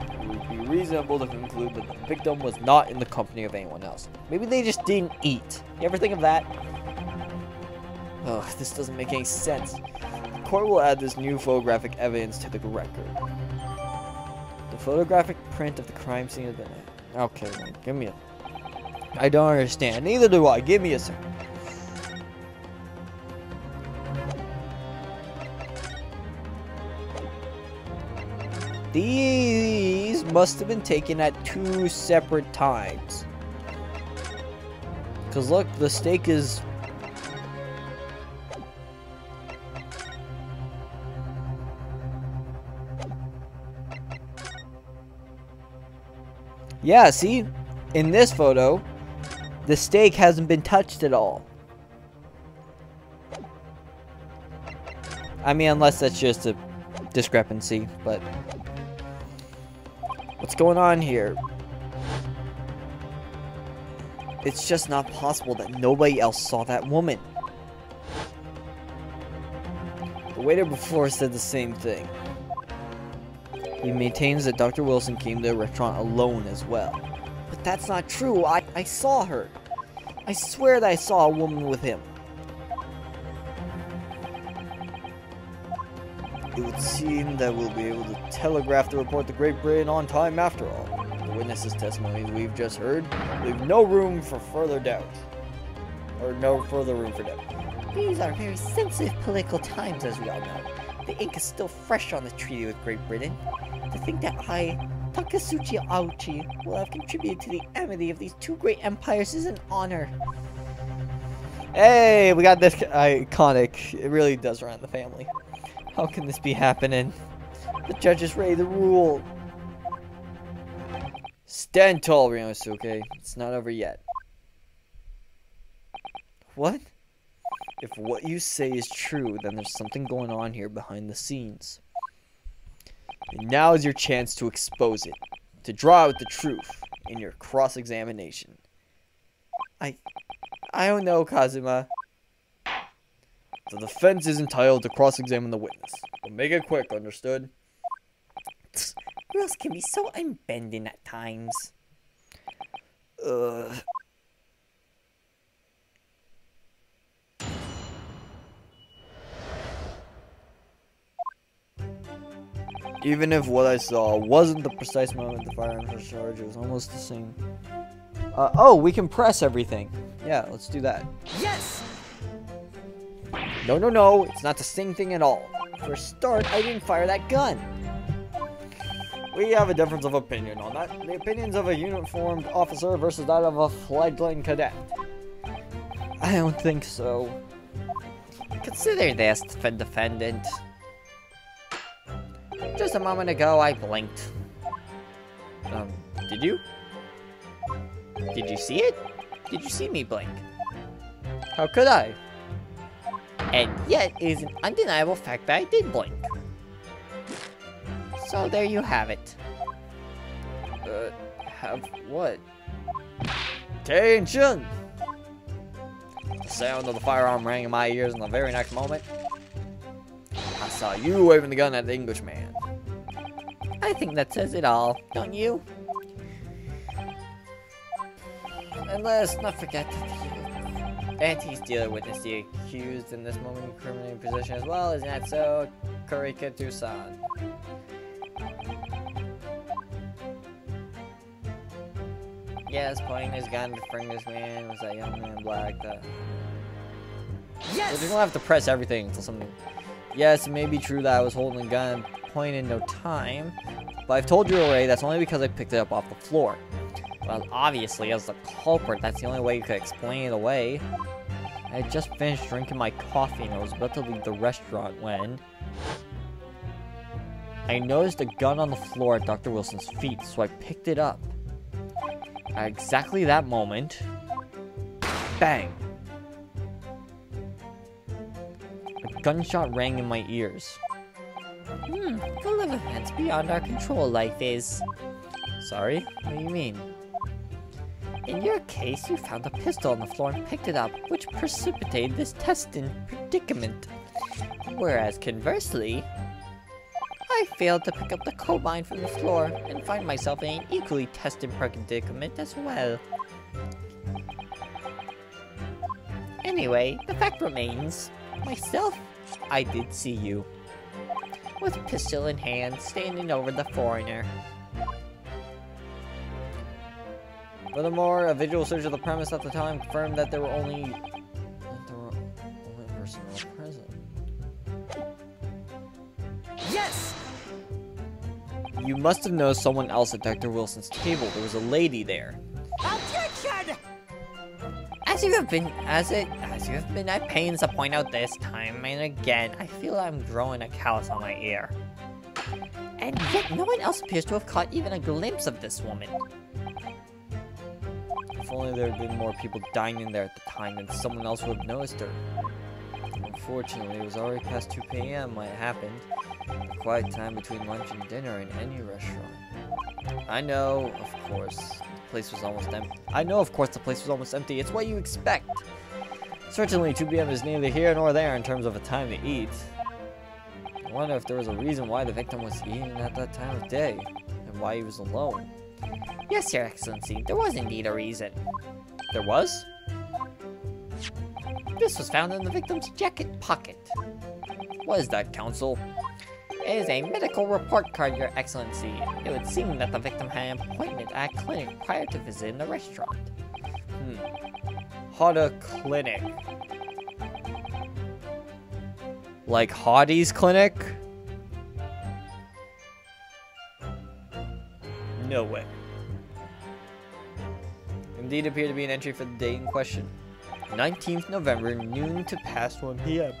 it would be reasonable to conclude that the victim was not in the company of anyone else. Maybe they just didn't eat. You ever think of that? Ugh, this doesn't make any sense. The court will add this new photographic evidence to the record. The photographic print of the crime scene has been... Okay, give me a... I don't understand. Neither do I. Give me a second. These must have been taken at two separate times. Because look, the steak is... Yeah, see? In this photo, the steak hasn't been touched at all. I mean, unless that's just a discrepancy, but... What's going on here? It's just not possible that nobody else saw that woman. The waiter before said the same thing. He maintains that Dr. Wilson came to the restaurant alone as well. But that's not true. I, I saw her. I swear that I saw a woman with him. It would seem that we'll be able to telegraph the report to Great Britain on time after all. The witnesses' testimonies we've just heard leave no room for further doubt. Or no further room for doubt. These are very sensitive political times, as we all know. The ink is still fresh on the treaty with Great Britain. To think that I, Taketsuchi Auchi, will have contributed to the amity of these two great empires is an honor. Hey, we got this uh, iconic. It really does run in the family. How can this be happening? The judge is ready to rule. Stand tall, Ryunosuke. It's not over yet. What? If what you say is true, then there's something going on here behind the scenes. And now is your chance to expose it, to draw out the truth in your cross-examination. I... I don't know, Kazuma. The defense is entitled to cross-examine the witness, but make it quick, understood? Girls can be so unbending at times. Ugh. Even if what I saw wasn't the precise moment the firearm was charged, it was almost the same. Uh, oh, we can press everything. Yeah, let's do that. Yes! No, no, no, it's not the same thing at all. For a start, I didn't fire that gun. We have a difference of opinion on that. The opinions of a uniformed officer versus that of a fledgling cadet. I don't think so. Consider this, defendant. Just a moment ago, I blinked. Um, did you? Did you see it? Did you see me blink? How could I? And yet, it is an undeniable fact that I did blink. So there you have it. Uh, have what? Attention! The sound of the firearm rang in my ears in the very next moment. I saw you waving the gun at the Englishman. I think that says it all, don't you? And let's not forget that the anti-stealer witnessed the accused in this moment incriminating position as well. Isn't that so, Kurika-Tucson? Yes, pointing his gun to bring this man was that young man black. That... Yes! We're gonna have to press everything until something. Yes, it may be true that I was holding a gun point in no time, but I've told you already that's only because I picked it up off the floor. Well, obviously, as the culprit, that's the only way you could explain it away. I had just finished drinking my coffee and I was about to leave the restaurant when... I noticed a gun on the floor at Dr. Wilson's feet, so I picked it up. At exactly that moment... Bang! A gunshot rang in my ears. Hmm, full of events beyond our control, life is. Sorry? What do you mean? In your case, you found a pistol on the floor and picked it up, which precipitated this testing predicament. Whereas conversely, I failed to pick up the koban from the floor and find myself in an equally testing predicament as well. Anyway, the fact remains, myself, I did see you. With pistol in hand, standing over the foreigner. Furthermore, a visual search of the premise at the time confirmed that there were only that there were only personnel present. Yes! You must have noticed someone else at Dr. Wilson's table. There was a lady there. As you have been, as it, as you have been at pains to point out this time and again, I feel I'm growing a callus on my ear. And yet, no one else appears to have caught even a glimpse of this woman. If only there had been more people dining there at the time, then someone else would have noticed her. Unfortunately, it was already past 2 p.m. when it happened. A quiet time between lunch and dinner in any restaurant. I know, of course, place was almost empty. I know, of course, the place was almost empty. It's what you expect. Certainly, 2 p.m. is neither here nor there in terms of a time to eat. I wonder if there was a reason why the victim was eating at that time of day, and why he was alone. Yes, Your Excellency, there was indeed a reason. There was? This was found in the victim's jacket pocket. What is that, Counsel? It is a medical report card, Your Excellency. It would seem that the victim had an appointment at a clinic prior to visiting the restaurant. Hmm. Hada Clinic. Like Hottie's Clinic? No way. Indeed appear to be an entry for the date in question. 19th November, noon to past 1 p.m.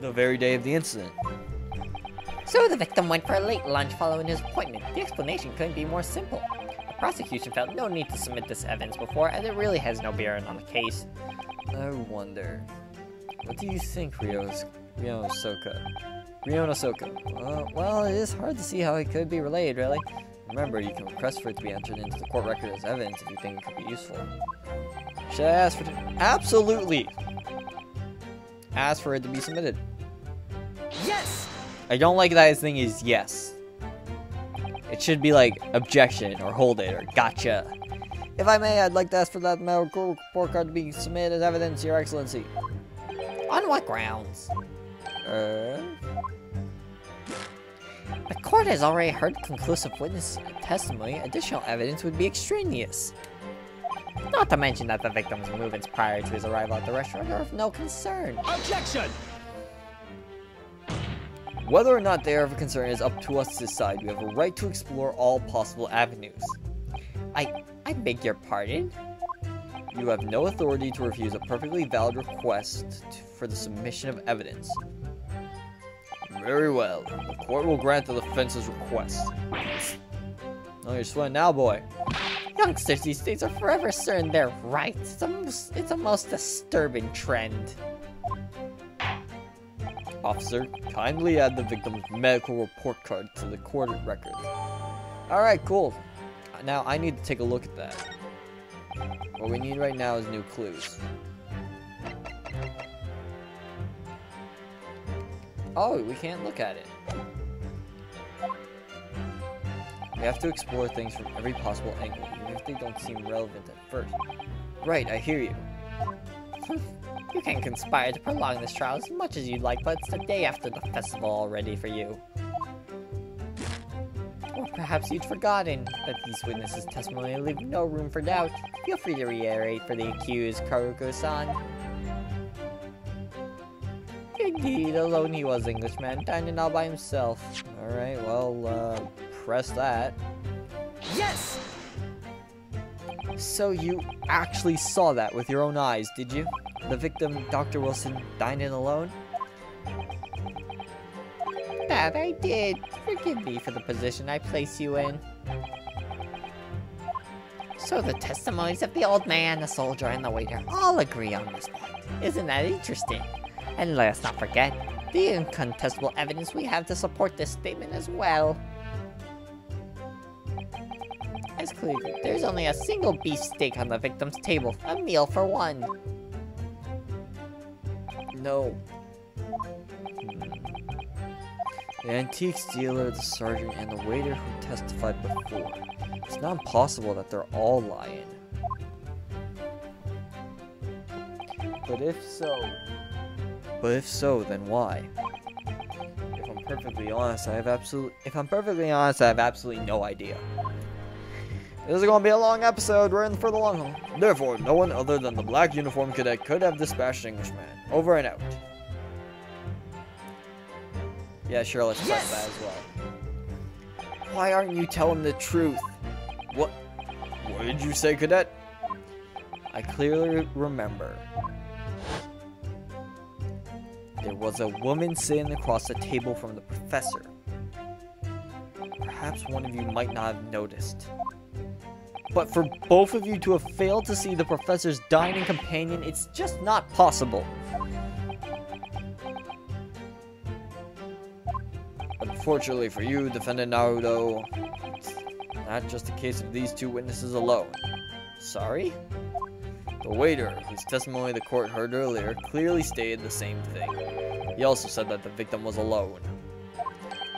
The very day of the incident. So the victim went for a late lunch following his appointment. The explanation couldn't be more simple. The prosecution felt no need to submit this evidence before, as it really has no bearing on the case. I wonder. What do you think, Ryo Ryo Soka? Ryo Soka. Well, well, it is hard to see how it could be related, really. Remember, you can request for it to be entered into the court record as evidence if you think it could be useful. Should I ask for it? Absolutely! Ask for it to be submitted. Yes! I don't like that his thing is yes. It should be like objection or hold it or gotcha. If I may, I'd like to ask for that medical report card to be submitted as evidence, Your Excellency. On what grounds? Uh, The court has already heard conclusive witness testimony. Additional evidence would be extraneous. Not to mention that the victim's movements prior to his arrival at the restaurant are of no concern. Objection! Whether or not they are of concern is up to us to decide. We have a right to explore all possible avenues. I, I beg your pardon? You have no authority to refuse a perfectly valid request for the submission of evidence. Very well. The court will grant the defense's request. Oh, you're sweating now, boy. Youngsters these days are forever certain they're right. It's a it's a most disturbing trend. Officer, kindly add the victim's medical report card to the court record. Alright, cool. Now, I need to take a look at that. What we need right now is new clues. Oh, we can't look at it. We have to explore things from every possible angle, even if they don't seem relevant at first. Right, I hear you. you can conspire to prolong this trial as much as you'd like, but it's the day after the festival already for you. Or perhaps you'd forgotten that these witnesses' testimony leave no room for doubt. Feel free to reiterate for the accused, Karuko-san. Indeed, alone he was Englishman, dining all by himself. Alright, well, uh, press that. Yes! So you actually saw that with your own eyes, did you? The victim, Dr. Wilson, dining alone? That I did. Forgive me for the position I place you in. So the testimonies of the old man, the soldier, and the waiter all agree on this point. Isn't that interesting? And let us not forget the incontestable evidence we have to support this statement as well. As clear, there's only a single beef steak on the victim's table, a meal for one. No. The antiques dealer, the sergeant, and the waiter who testified before. It's not impossible that they're all lying. But if so... But if so, then why? If I'm perfectly honest, I have absolutely... If I'm perfectly honest, I have absolutely no idea. This is going to be a long episode. We're in for the long haul. Therefore, no one other than the black uniform cadet could have dispatched Englishman. Over and out. Yeah, sure, let's yes! that as well. Why aren't you telling the truth? What? What did you say, cadet? I clearly remember. There was a woman sitting across the table from the professor. Perhaps one of you might not have noticed. But for both of you to have failed to see the professor's dining companion, it's just not possible. Unfortunately for you, Defendant Naruhodo, it's not just a case of these two witnesses alone. Sorry? The waiter, whose testimony the court heard earlier, clearly stated the same thing. He also said that the victim was alone.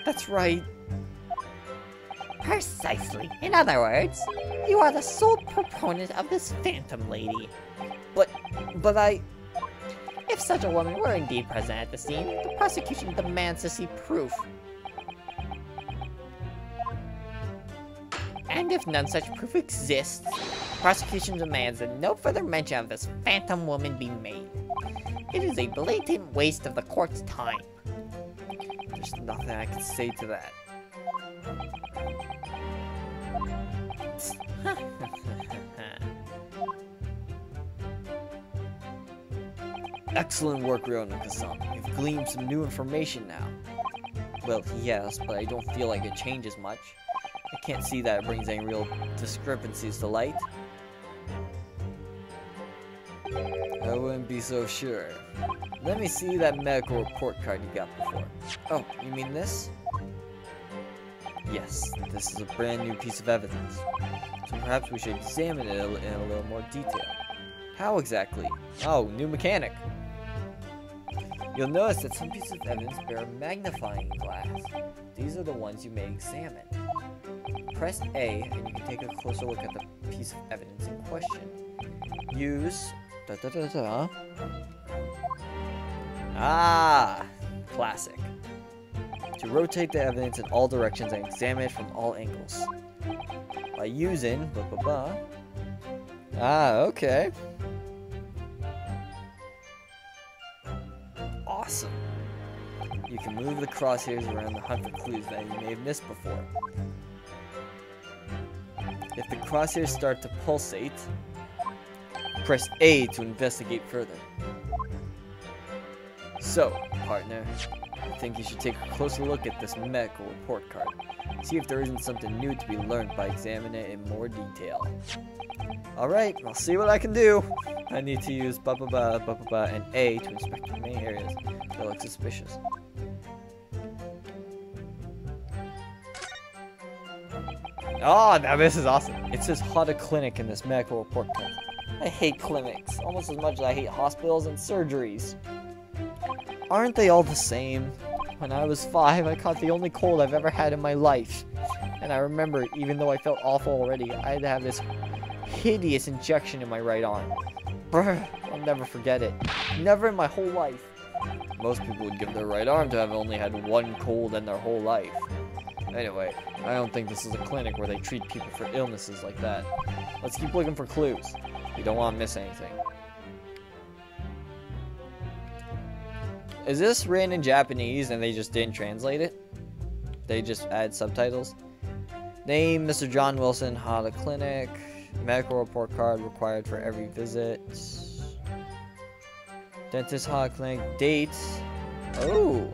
That's right. Precisely. In other words, you are the sole proponent of this phantom lady. But, but I... If such a woman were indeed present at the scene, the prosecution demands to see proof. And if none such proof exists, prosecution demands that no further mention of this phantom woman be made. It is a blatant waste of the court's time. There's nothing I can say to that. Excellent work, Ryonoka-san. You've gleaned some new information now. Well, yes, but I don't feel like it changes much. I can't see that it brings any real discrepancies to light. I wouldn't be so sure. Let me see that medical report card you got before. Oh, you mean this? Yes, this is a brand new piece of evidence. So perhaps we should examine it in a little more detail. How exactly? Oh, new mechanic. You'll notice that some pieces of evidence bear a magnifying glass. These are the ones you may examine. Press A and you can take a closer look at the piece of evidence in question. Use... Da, da, da, da. Ah! Classic. To rotate the evidence in all directions and examine it from all angles. By using... Blah, blah, blah. Ah, okay. Awesome. You can move the crosshairs around to hunt for clues that you may have missed before. If the crosshairs start to pulsate, press A to investigate further. So, partner, think you should take a closer look at this medical report card. See if there isn't something new to be learned by examining it in more detail. Alright, I'll see what I can do. I need to use ba ba ba ba ba ba and A to inspect the main areas that look suspicious. Oh, now this is awesome. It says to clinic in this medical report card. I hate clinics, almost as much as I hate hospitals and surgeries. Aren't they all the same? When I was five, I caught the only cold I've ever had in my life. And I remember, even though I felt awful already, I had to have this hideous injection in my right arm. Brr, I'll never forget it. Never in my whole life. Most people would give their right arm to have only had one cold in their whole life. Anyway, I don't think this is a clinic where they treat people for illnesses like that. Let's keep looking for clues. We don't want to miss anything. Is this written in Japanese and they just didn't translate it? They just add subtitles? Name, Mr. John Wilson, Hada Clinic. Medical report card required for every visit. Dentist Hada Clinic. Date. Oh.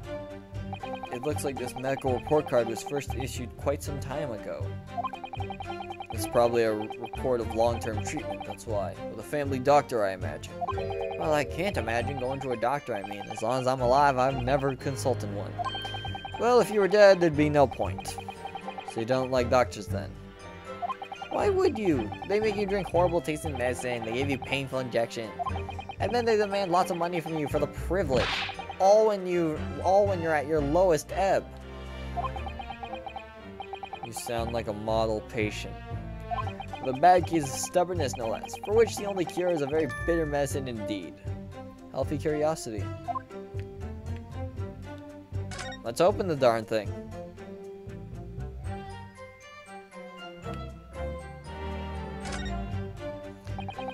It looks like this medical report card was first issued quite some time ago. It's probably a report of long-term treatment, that's why. With a family doctor, I imagine. Well, I can't imagine going to a doctor, I mean. As long as I'm alive, I've never consulted one. Well, if you were dead, there'd be no point. So you don't like doctors then? Why would you? They make you drink horrible tasting medicine, they give you painful injections, and then they demand lots of money from you for the privilege. All when you all when you're at your lowest ebb. You sound like a model patient. The bad case is stubbornness, no less, for which the only cure is a very bitter medicine indeed. Healthy curiosity. Let's open the darn thing.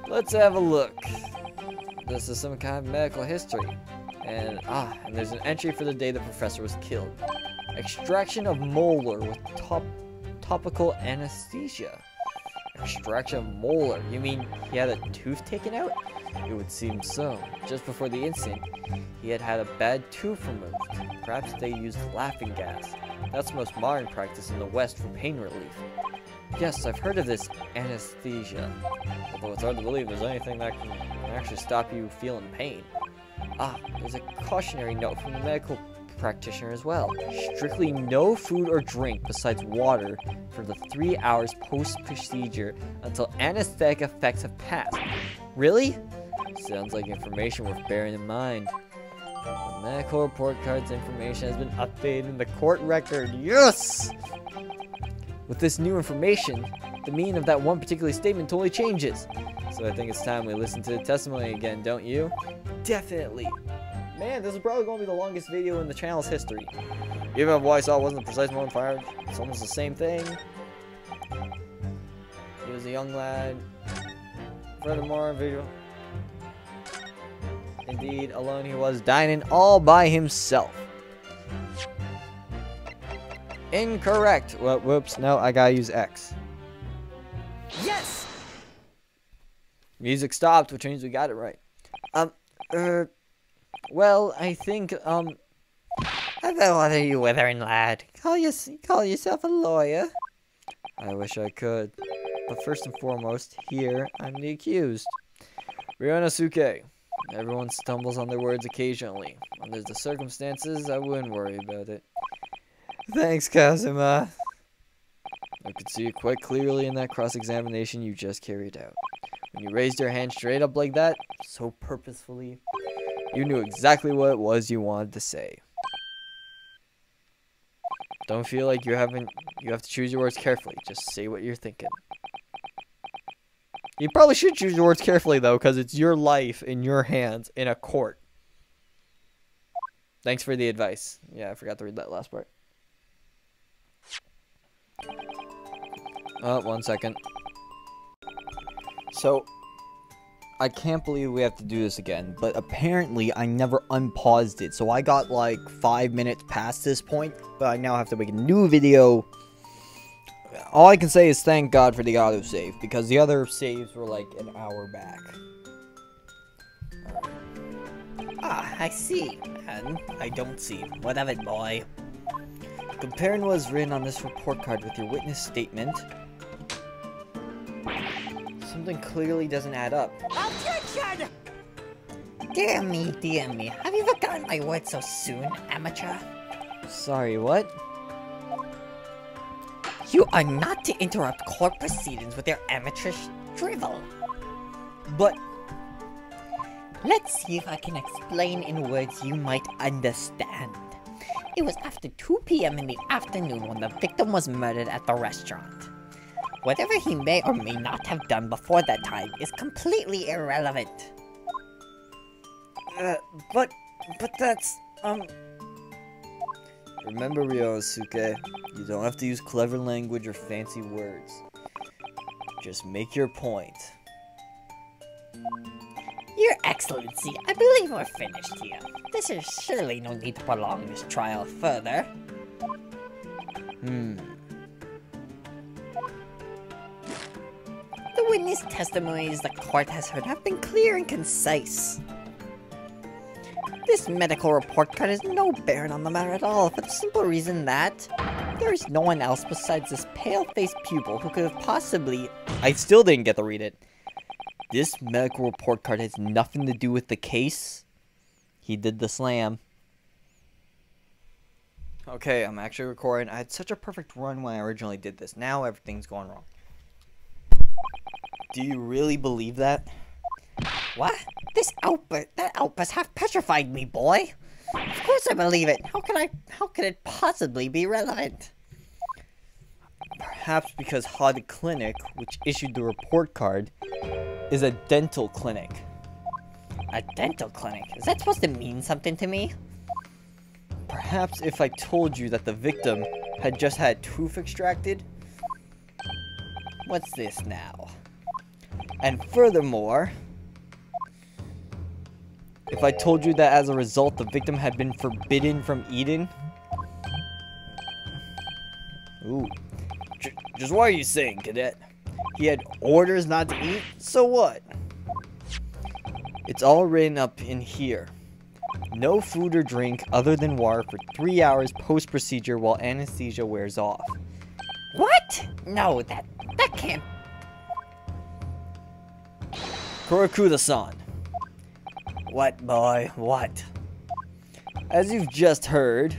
Let's have a look. This is some kind of medical history. And, ah, and there's an entry for the day the professor was killed. Extraction of molar with top topical anesthesia. Extraction of molar? You mean he had a tooth taken out? It would seem so. Just before the incident, he had had a bad tooth removed. Perhaps they used laughing gas. That's the most modern practice in the West for pain relief. Yes, I've heard of this anesthesia. Although it's hard to believe there's anything that can actually stop you feeling pain. Ah, there's a cautionary note from the medical practitioner as well. Strictly no food or drink besides water for the three hours post-procedure until anesthetic effects have passed. Really? Sounds like information worth bearing in mind. The medical report card's information has been updated in the court record. Yes! With this new information, the meaning of that one particular statement totally changes. So I think it's time we listen to the testimony again, don't you? Definitely. Man, this is probably going to be the longest video in the channel's history. Even if what I saw wasn't the precise moment fired, it's almost the same thing. He was a young lad. Furthermore, video. Indeed, alone he was, dining all by himself. Incorrect. Well, whoops. No, I gotta use X. Yes! Music stopped, which means we got it right. Um, er, well, I think, um, I don't bother you, Withering lad. Call, you, call yourself a lawyer. I wish I could. But first and foremost, here, I'm the accused. Ryunosuke. Everyone stumbles on their words occasionally. Under the circumstances, I wouldn't worry about it. Thanks, Kazuma. I could see it quite clearly in that cross-examination you just carried out. When you raised your hand straight up like that, so purposefully, you knew exactly what it was you wanted to say. Don't feel like you haven't you have to choose your words carefully. Just say what you're thinking. You probably should choose your words carefully though, because it's your life in your hands in a court. Thanks for the advice. Yeah, I forgot to read that last part. Oh, one second. So, I can't believe we have to do this again, but apparently I never unpaused it, so I got like five minutes past this point, but I now have to make a new video. All I can say is thank God for the auto save, because the other saves were like an hour back. Ah, I see. And I don't see. What of it, boy? Comparing what is written on this report card with your witness statement, something clearly doesn't add up. Objection! Dear me, dear me. Have you forgotten my words so soon, amateur? Sorry, what? You are not to interrupt court proceedings with your amateurish drivel. But Let's see if I can explain in words you might understand. It was after 2 p.m. in the afternoon when the victim was murdered at the restaurant. Whatever he may or may not have done before that time is completely irrelevant. Uh, but, but that's, um... Remember, Ryunosuke, you don't have to use clever language or fancy words. Just make your point. Your Excellency, I believe we're finished here. There's surely no need to prolong this trial further. Hmm. Witness testimonies the court has heard have been clear and concise. This medical report card has no bearing on the matter at all, for the simple reason that there is no one else besides this pale-faced pupil who could have possibly... I still didn't get to read it. This medical report card has nothing to do with the case. He did the slam. Okay, I'm actually recording. I had such a perfect run when I originally did this. Now everything's going wrong. Do you really believe that? What? This outburst, that outburst half petrified me, boy. Of course I believe it. How can I, how could it possibly be relevant? Perhaps because Hada Clinic, which issued the report card, is a dental clinic. A dental clinic? Is that supposed to mean something to me? Perhaps if I told you that the victim had just had tooth extracted? What's this now? And furthermore, if I told you that as a result the victim had been forbidden from eating? Ooh. J just what are you saying, cadet? He had orders not to eat? So what? It's all written up in here. No food or drink other than water for three hours post-procedure while anesthesia wears off. What? No, that that can't. Kurakuda-san. What, boy? What? As you've just heard,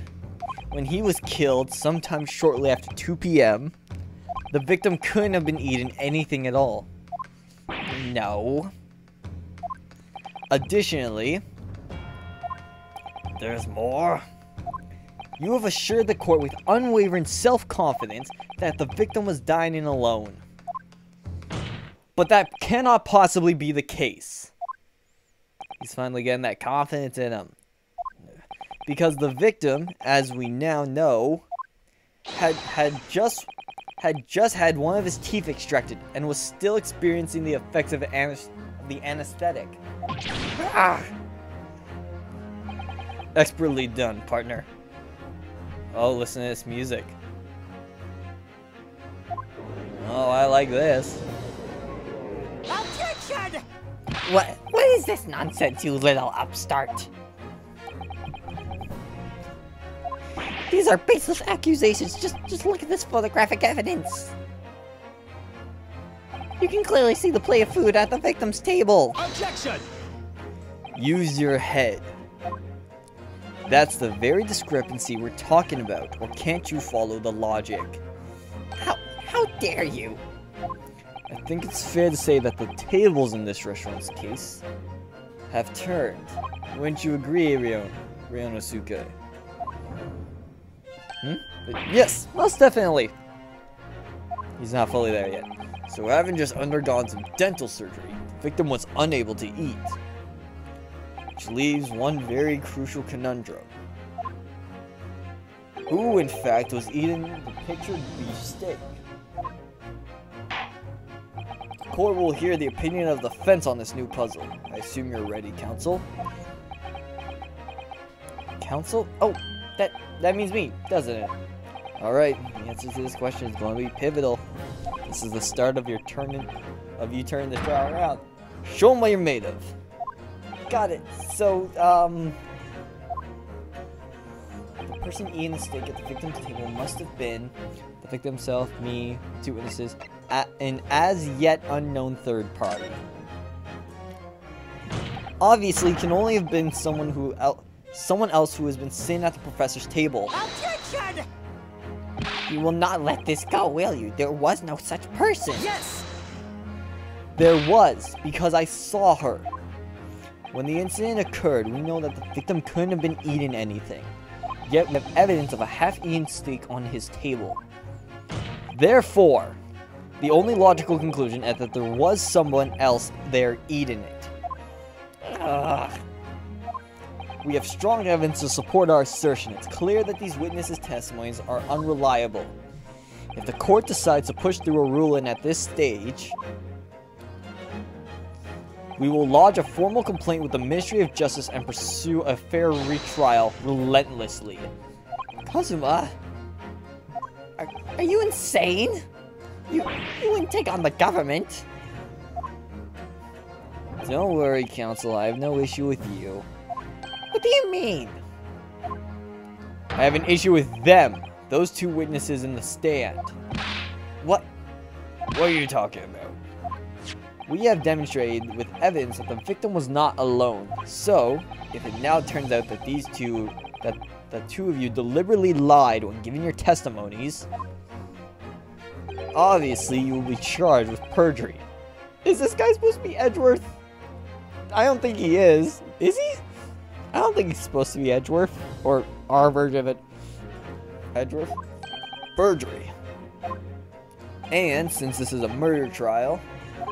when he was killed sometime shortly after 2 p.m., the victim couldn't have been eating anything at all. No. Additionally, there's more. You have assured the court with unwavering self-confidence that the victim was dining alone. But that cannot possibly be the case. He's finally getting that confidence in him. Because the victim, as we now know, had had just had just had one of his teeth extracted and was still experiencing the effects of the anesthetic. Ah! Expertly done, partner. Oh, listen to this music. Oh, I like this. Objection! What? What is this nonsense, you little upstart? These are baseless accusations. Just, just look at this photographic evidence. You can clearly see the plate of food at the victim's table. Objection! Use your head. That's the very discrepancy we're talking about, or can't you follow the logic? How, how dare you? I think it's fair to say that the tables in this restaurant's case have turned. Wouldn't you agree, Ryon, Ryonosuke? Hmm? Yes, most definitely. He's not fully there yet. So having just undergone some dental surgery, the victim was unable to eat. Which leaves one very crucial conundrum. Who, in fact, was eating the pictured beef steak? Court will hear the opinion of the fence on this new puzzle. I assume you're ready, counsel. Counsel? Oh, that that means me, doesn't it? Alright, the answer to this question is going to be pivotal. This is the start of your turning of you turning the trial around. Show them what you're made of. Got it. So, um the person eating the steak at the victim's table must have been the victim himself, me, two witnesses, an as yet unknown third party. Obviously, can only have been someone who el- someone else who has been sitting at the professor's table. Objection! You will not let this go, will you? There was no such person. Yes! There was, because I saw her. When the incident occurred, we know that the victim couldn't have been eating anything. Yet we have evidence of a half-eaten steak on his table. Therefore, the only logical conclusion is that there was someone else there eating it. Ugh. We have strong evidence to support our assertion. It's clear that these witnesses' testimonies are unreliable. If the court decides to push through a ruling at this stage, we will lodge a formal complaint with the Ministry of Justice and pursue a fair retrial relentlessly. Kazuma? Are, are you insane? You, you wouldn't take on the government. Don't worry, Counsel. I have no issue with you. What do you mean? I have an issue with them, those two witnesses in the stand. What? What are you talking about? We have demonstrated with evidence that the victim was not alone. So, if it now turns out that these two, that the two of you deliberately lied when giving your testimonies, obviously you will be charged with perjury. Is this guy supposed to be Edgeworth? I don't think he is. Is he? I don't think he's supposed to be Edgeworth. Or our version of it. Edgeworth? Perjury. And since this is a murder trial,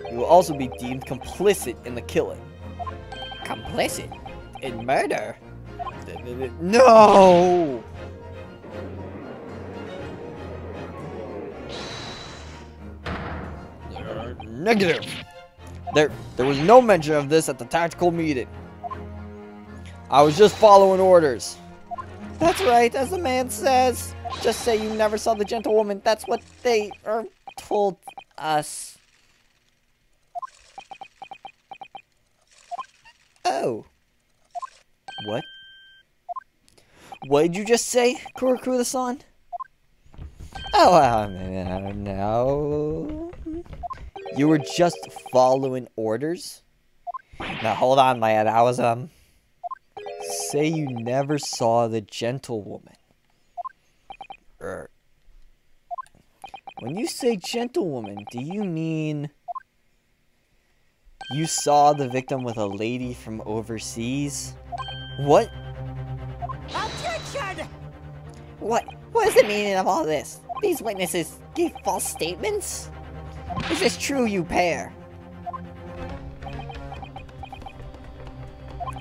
you will also be deemed complicit in the killing. Complicit? In murder? No! Negative. There, there was no mention of this at the tactical meeting. I was just following orders. That's right, as the man says. Just say you never saw the gentlewoman. That's what they er, told us. Oh. What? What did you just say, Kurakura-san? Oh, um, no. You were just following orders? Now, hold on, lad. I was, um... Say you never saw the gentlewoman. Er. When you say gentlewoman, do you mean... You saw the victim with a lady from overseas? What? Objection! What? What is the meaning of all this? These witnesses gave false statements? Is this true, you pair?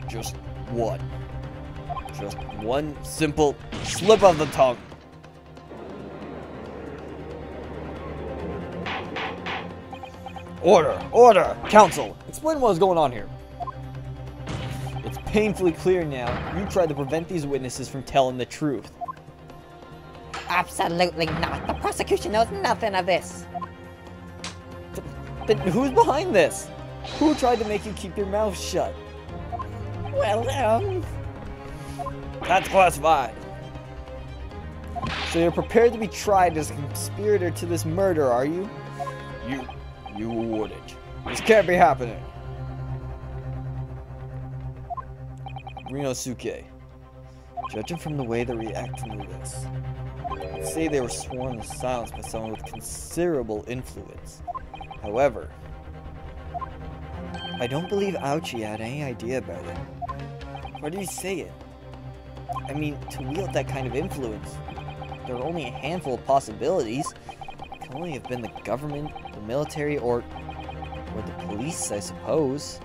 Just one. Just one simple slip of the tongue. Order! Order! Counsel! Explain what is going on here. It's painfully clear now you tried to prevent these witnesses from telling the truth. Absolutely not. The prosecution knows nothing of this. Who's behind this? Who tried to make you keep your mouth shut? Well, um... That's classified. So you're prepared to be tried as a conspirator to this murder, are you? You, you wouldn't. This can't be happening. Ryunosuke, judging from the way they're reacting to this, I'd say they were sworn to silence by someone with considerable influence. However, I don't believe Auchi had any idea about it. Why did he say it? I mean, to wield that kind of influence, there are only a handful of possibilities. It can only have been the government, the military, or, or the police, I suppose.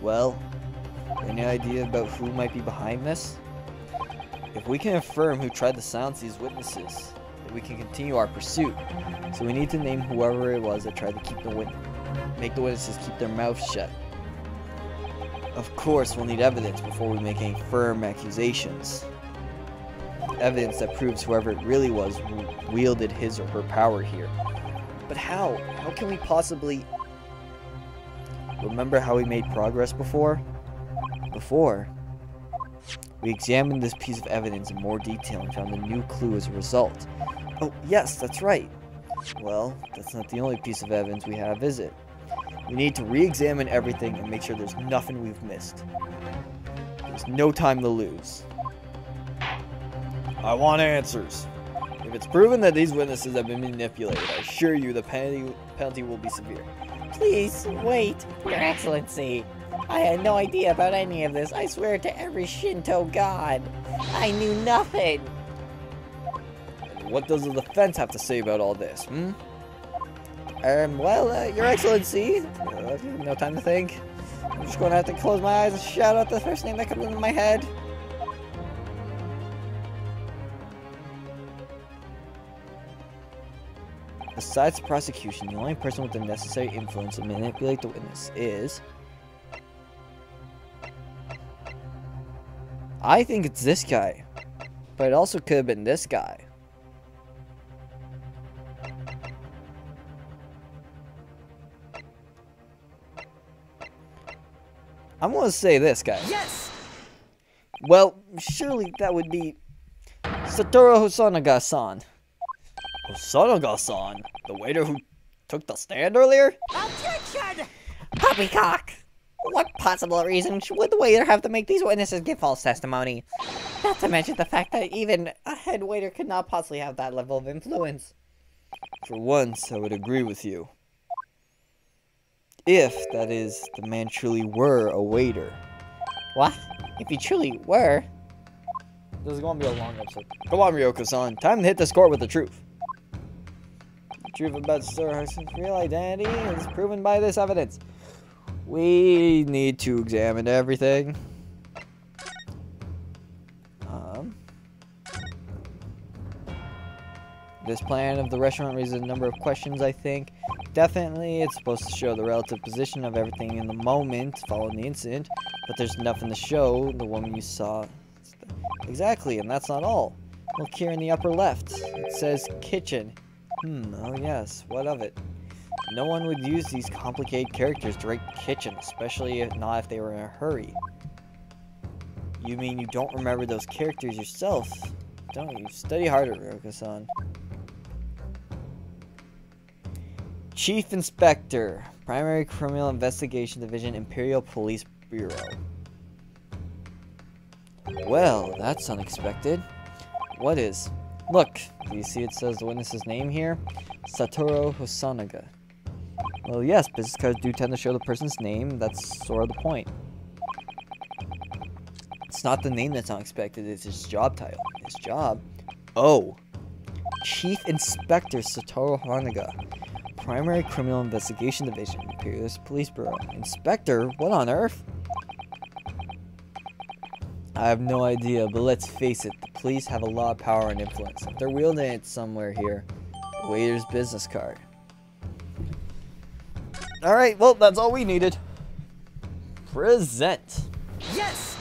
Well, any idea about who might be behind this? If we can affirm who tried to silence these witnesses, we can continue our pursuit. So we need to name whoever it was that tried to keep the wit- make the witnesses keep their mouths shut. Of course, we'll need evidence before we make any firm accusations. Evidence that proves whoever it really was wielded his or her power here. But how? How can we possibly... Remember how we made progress before? Before, we examined this piece of evidence in more detail and found a new clue as a result. Oh, yes, that's right. Well, that's not the only piece of evidence we have, is it? We need to re-examine everything and make sure there's nothing we've missed. There's no time to lose. I want answers. If it's proven that these witnesses have been manipulated, I assure you the penalty, penalty will be severe. Please, wait, Your Excellency. I had no idea about any of this. I swear to every Shinto god. I knew nothing. What does the defense have to say about all this, hmm? Um, well, uh, Your Excellency, uh, no time to think. I'm just going to have to close my eyes and shout out the first name that comes into my head. Besides the prosecution, the only person with the necessary influence to manipulate the witness is... I think it's this guy. But it also could have been this guy. I'm gonna say this guy. Yes! Well, surely that would be Satoru Hosonaga-san. Hosonaga-san? The waiter who took the stand earlier? Objection! Poppycock! What possible reason would the waiter have to make these witnesses give false testimony? Not to mention the fact that even a head waiter could not possibly have that level of influence. For once, I would agree with you. If, that is, the man truly were a waiter. What? If he truly were, This is gonna be a long episode. Come on, Ryoko-san. Time to hit this court with the truth. The truth about Sir Hudson's real identity is proven by this evidence. We need to examine everything. Um, this plan of the restaurant raises a number of questions, I think. Definitely, it's supposed to show the relative position of everything in the moment following the incident, but there's nothing to show the woman you saw Exactly, and that's not all. Look here in the upper left. It says kitchen. Hmm, oh yes, what of it? No one would use these complicated characters to write kitchen, especially if not if they were in a hurry. You mean you don't remember those characters yourself, don't you? Study harder, Ryoko-san. Chief Inspector, Primary Criminal Investigation Division, Imperial Police Bureau. Well, that's unexpected. What is? Look, do you see it says the witness's name here? Satoru Hosonaga. Well, yes, business cards do tend to show the person's name. That's sort of the point. It's not the name that's unexpected, it's his job title. His job? Oh. Chief Inspector Satoru Hosonaga. Primary Criminal Investigation Division, Imperial Police Bureau. Inspector? What on earth? I have no idea, but let's face it, the police have a lot of power and influence. They're wielding it somewhere here, waiter's business card. Alright, well, that's all we needed. Present. yes!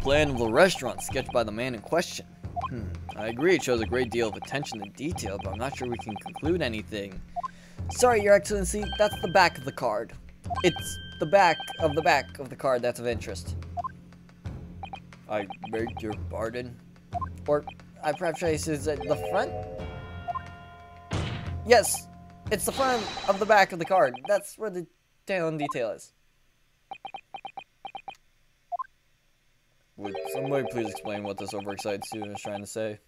Plan of the restaurant sketched by the man in question. Hmm, I agree it shows a great deal of attention to detail, but I'm not sure we can conclude anything. Sorry, Your Excellency, that's the back of the card. It's the back of the back of the card that's of interest. I beg your pardon? Or, I perhaps should say, is it the front? Yes, it's the front of the back of the card. That's where the tail and detail is. Would somebody please explain what this overexcited student is trying to say?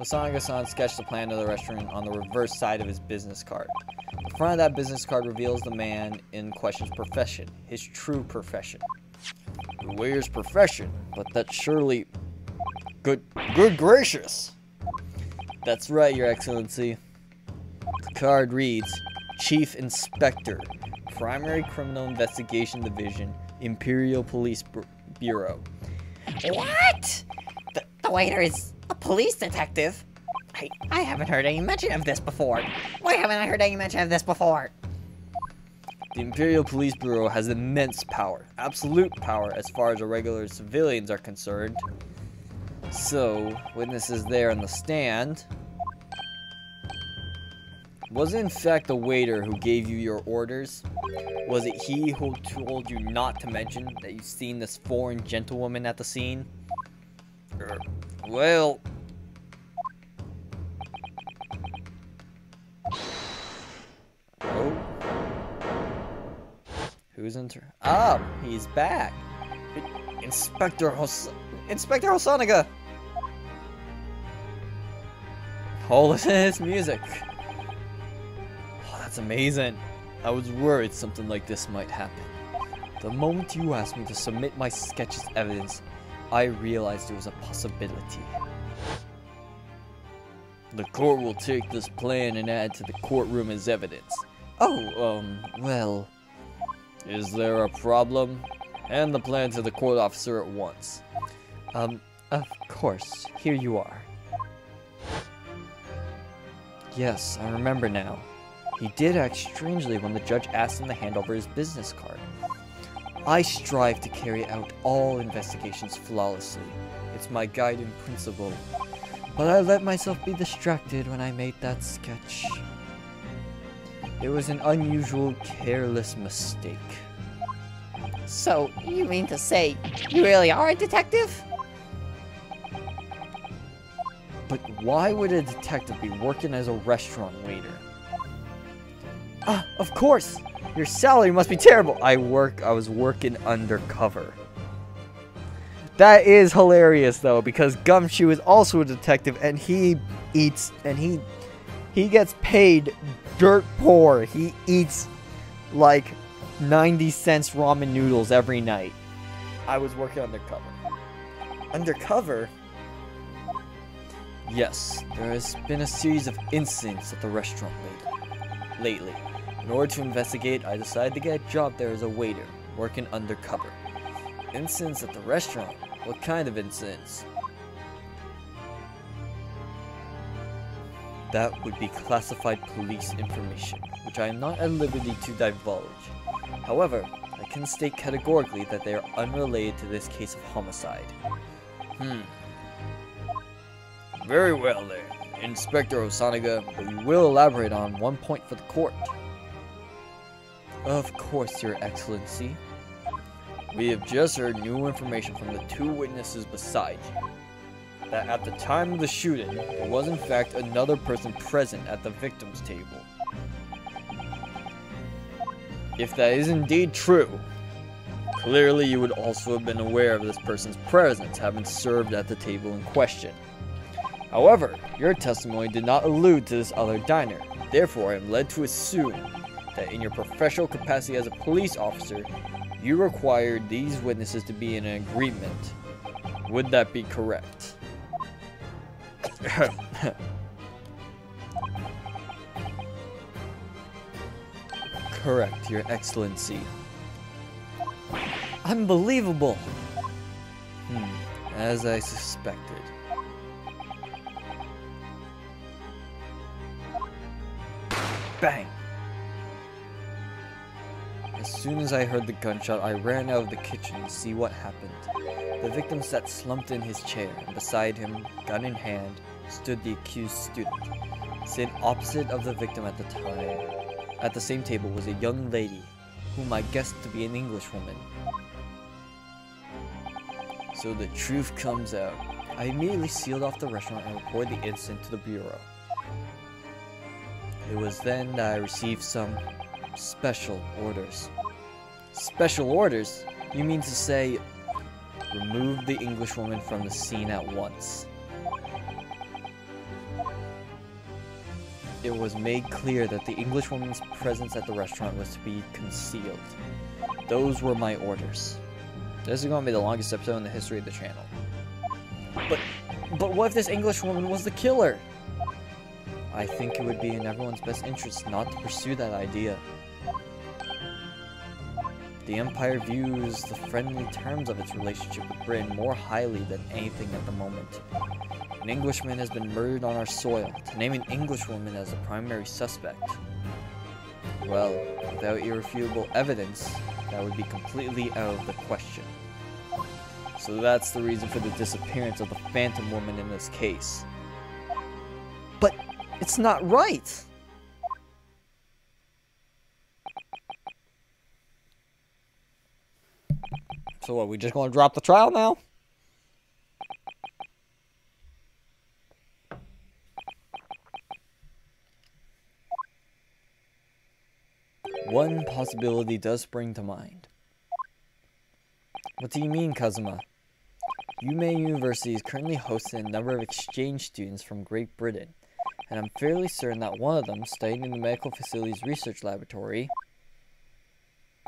Hosonaga-san sketched the plan of the restaurant on the reverse side of his business card. The front of that business card reveals the man in question's profession, his true profession. The waiter's profession, but that's surely... Good, good gracious! That's right, your excellency. The card reads, Chief Inspector, Primary Criminal Investigation Division, Imperial Police Bu- Bureau. What? The, the waiter is A police detective? I, I haven't heard any mention of this before. Why haven't I heard any mention of this before? The Imperial Police Bureau has immense power, absolute power as far as regular civilians are concerned. So, witnesses there on the stand. Was it in fact the waiter who gave you your orders? Was it he who told you not to mention that you've seen this foreign gentlewoman at the scene? Er, well... Oh. Who's in? Ah, he's back. Inspector Hos- Inspector Hosonaga! Oh, this music. That's amazing. I was worried something like this might happen. The moment you asked me to submit my sketch as evidence, I realized it was a possibility. The court will take this plan and add to the courtroom as evidence. Oh, um, well... Is there a problem? Hand the plan to the court officer at once. Um, of course. Here you are. Yes, I remember now. He did act strangely when the judge asked him to hand over his business card. I strive to carry out all investigations flawlessly. It's my guiding principle. But I let myself be distracted when I made that sketch. It was an unusual, careless mistake. So, you mean to say you really are a detective? But why would a detective be working as a restaurant waiter? Ah, of course! Your salary must be terrible! I work, I was working undercover. That is hilarious though, because Gumshoe is also a detective and he eats, and he, he gets paid dirt poor. He eats like 90 cents ramen noodles every night. I was working undercover. Undercover? Yes, there has been a series of incidents at the restaurant lately. lately. In order to investigate, I decided to get a job there as a waiter, working undercover. Incidents at the restaurant? What kind of incidents? That would be classified police information, which I am not at liberty to divulge. However, I can state categorically that they are unrelated to this case of homicide. Hmm. Very well then, Inspector Hosonaga, but you will elaborate on one point for the court. Of course, Your Excellency. We have just heard new information from the two witnesses beside you. That at the time of the shooting, there was in fact another person present at the victim's table. If that is indeed true, clearly you would also have been aware of this person's presence having served at the table in question. However, your testimony did not allude to this other diner. Therefore, I am led to assume that in your professional capacity as a police officer, you required these witnesses to be in an agreement. Would that be correct? correct, Your Excellency. Unbelievable! Hmm, as I suspected. Bang! As soon as I heard the gunshot, I ran out of the kitchen to see what happened. The victim sat slumped in his chair, and beside him, gun in hand, stood the accused student. Sitting opposite of the victim at the time, at the same table was a young lady, whom I guessed to be an Englishwoman. So the truth comes out. I immediately sealed off the restaurant and reported the incident to the Bureau. It was then that I received some special orders. Special orders? You mean to say, remove the Englishwoman from the scene at once? It was made clear that the Englishwoman's presence at the restaurant was to be concealed. Those were my orders. This is going to be the longest episode in the history of the channel. But, but what if this Englishwoman was the killer? I think it would be in everyone's best interest not to pursue that idea. The Empire views the friendly terms of its relationship with Britain more highly than anything at the moment. An Englishman has been murdered on our soil. To name an Englishwoman as the primary suspect. Well, without irrefutable evidence, that would be completely out of the question. So that's the reason for the disappearance of the Phantom Woman in this case. But it's not right! So what, we just gonna drop the trial now? One possibility does spring to mind. What do you mean, Kazuma? Yumei University is currently hosting a number of exchange students from Great Britain, and I'm fairly certain that one of them, studying in the medical facility's research laboratory,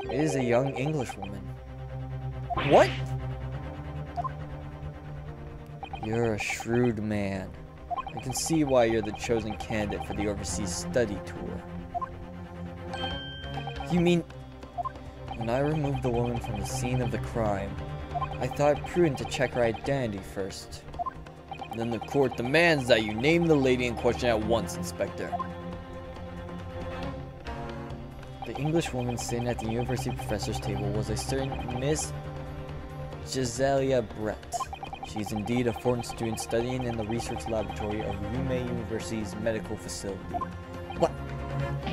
is a young Englishwoman. What? You're a shrewd man. I can see why you're the chosen candidate for the overseas study tour. You mean... When I removed the woman from the scene of the crime, I thought it prudent to check her identity first. Then the court demands that you name the lady in question at once, Inspector. The English woman sitting at the university professor's table was a certain Miss Jezaille Brett. She is indeed a foreign student studying in the research laboratory of Yumei University's medical facility. What?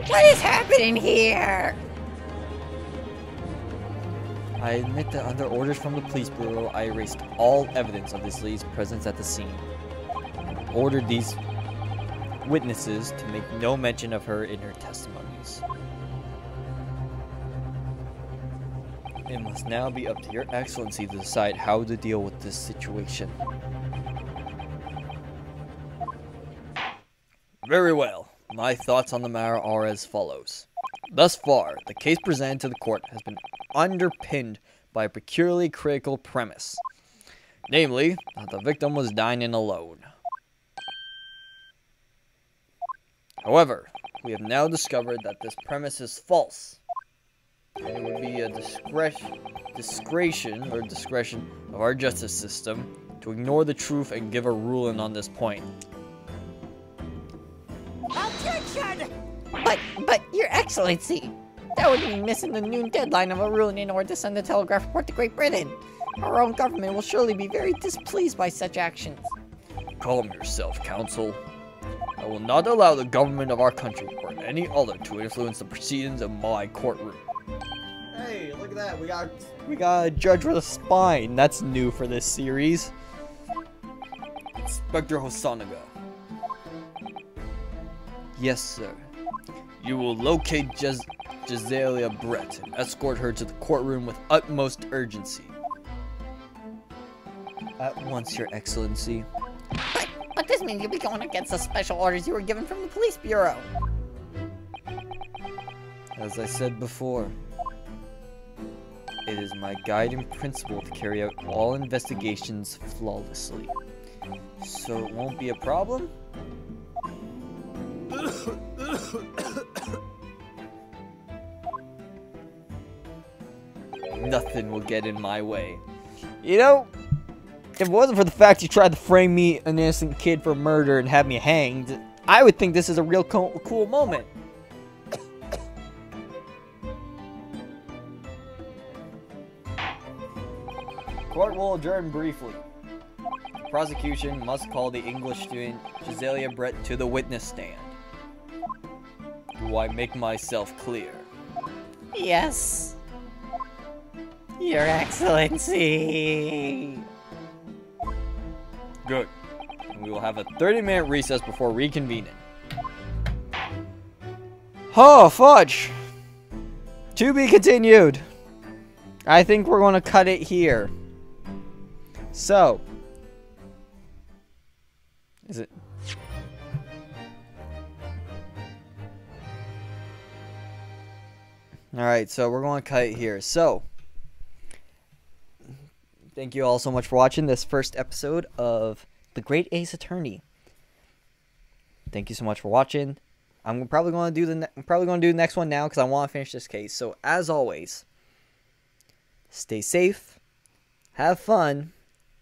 What is happening here? I admit that under orders from the police bureau, I erased all evidence of this lady's presence at the scene. Ordered these witnesses to make no mention of her in her testimonies. It must now be up to your excellency to decide how to deal with this situation. Very well. My thoughts on the matter are as follows. Thus far, the case presented to the court has been underpinned by a peculiarly critical premise. Namely, that the victim was dining alone. However, we have now discovered that this premise is false. And it would be a discretion, discretion or discretion of our justice system to ignore the truth and give a ruling on this point. Objection! But, but, Your Excellency, that would mean missing the noon deadline of a ruling in order to send a telegraph report to Great Britain. Our own government will surely be very displeased by such actions. Calm yourself, Counsel. I will not allow the government of our country or any other to influence the proceedings of my courtroom. Hey, look at that. We got we got a judge with a spine. That's new for this series. Inspector Hosonaga. Yes, sir. You will locate Gis Jezaille Brett and escort her to the courtroom with utmost urgency. At once, Your Excellency. But, but this means you'll be going against the special orders you were given from the police bureau. As I said before, it is my guiding principle to carry out all investigations flawlessly. So it won't be a problem? Nothing will get in my way. You know, if it wasn't for the fact you tried to frame me, an innocent kid, for murder and have me hanged, I would think this is a real co cool moment. Court will adjourn briefly. The prosecution must call the English student Jezaille Brett to the witness stand. Do I make myself clear? Yes. Your Excellency. Good. We will have a 30 minute recess before reconvening. Oh, fudge! To be continued. I think we're going to cut it here. So. Is it. Alright, so we're going to cut it here. So. Thank you all so much for watching this first episode of The Great Ace Attorney. Thank you so much for watching. I'm probably going to do the I'm probably going to do the next one now because I want to finish this case. So as always, stay safe, have fun,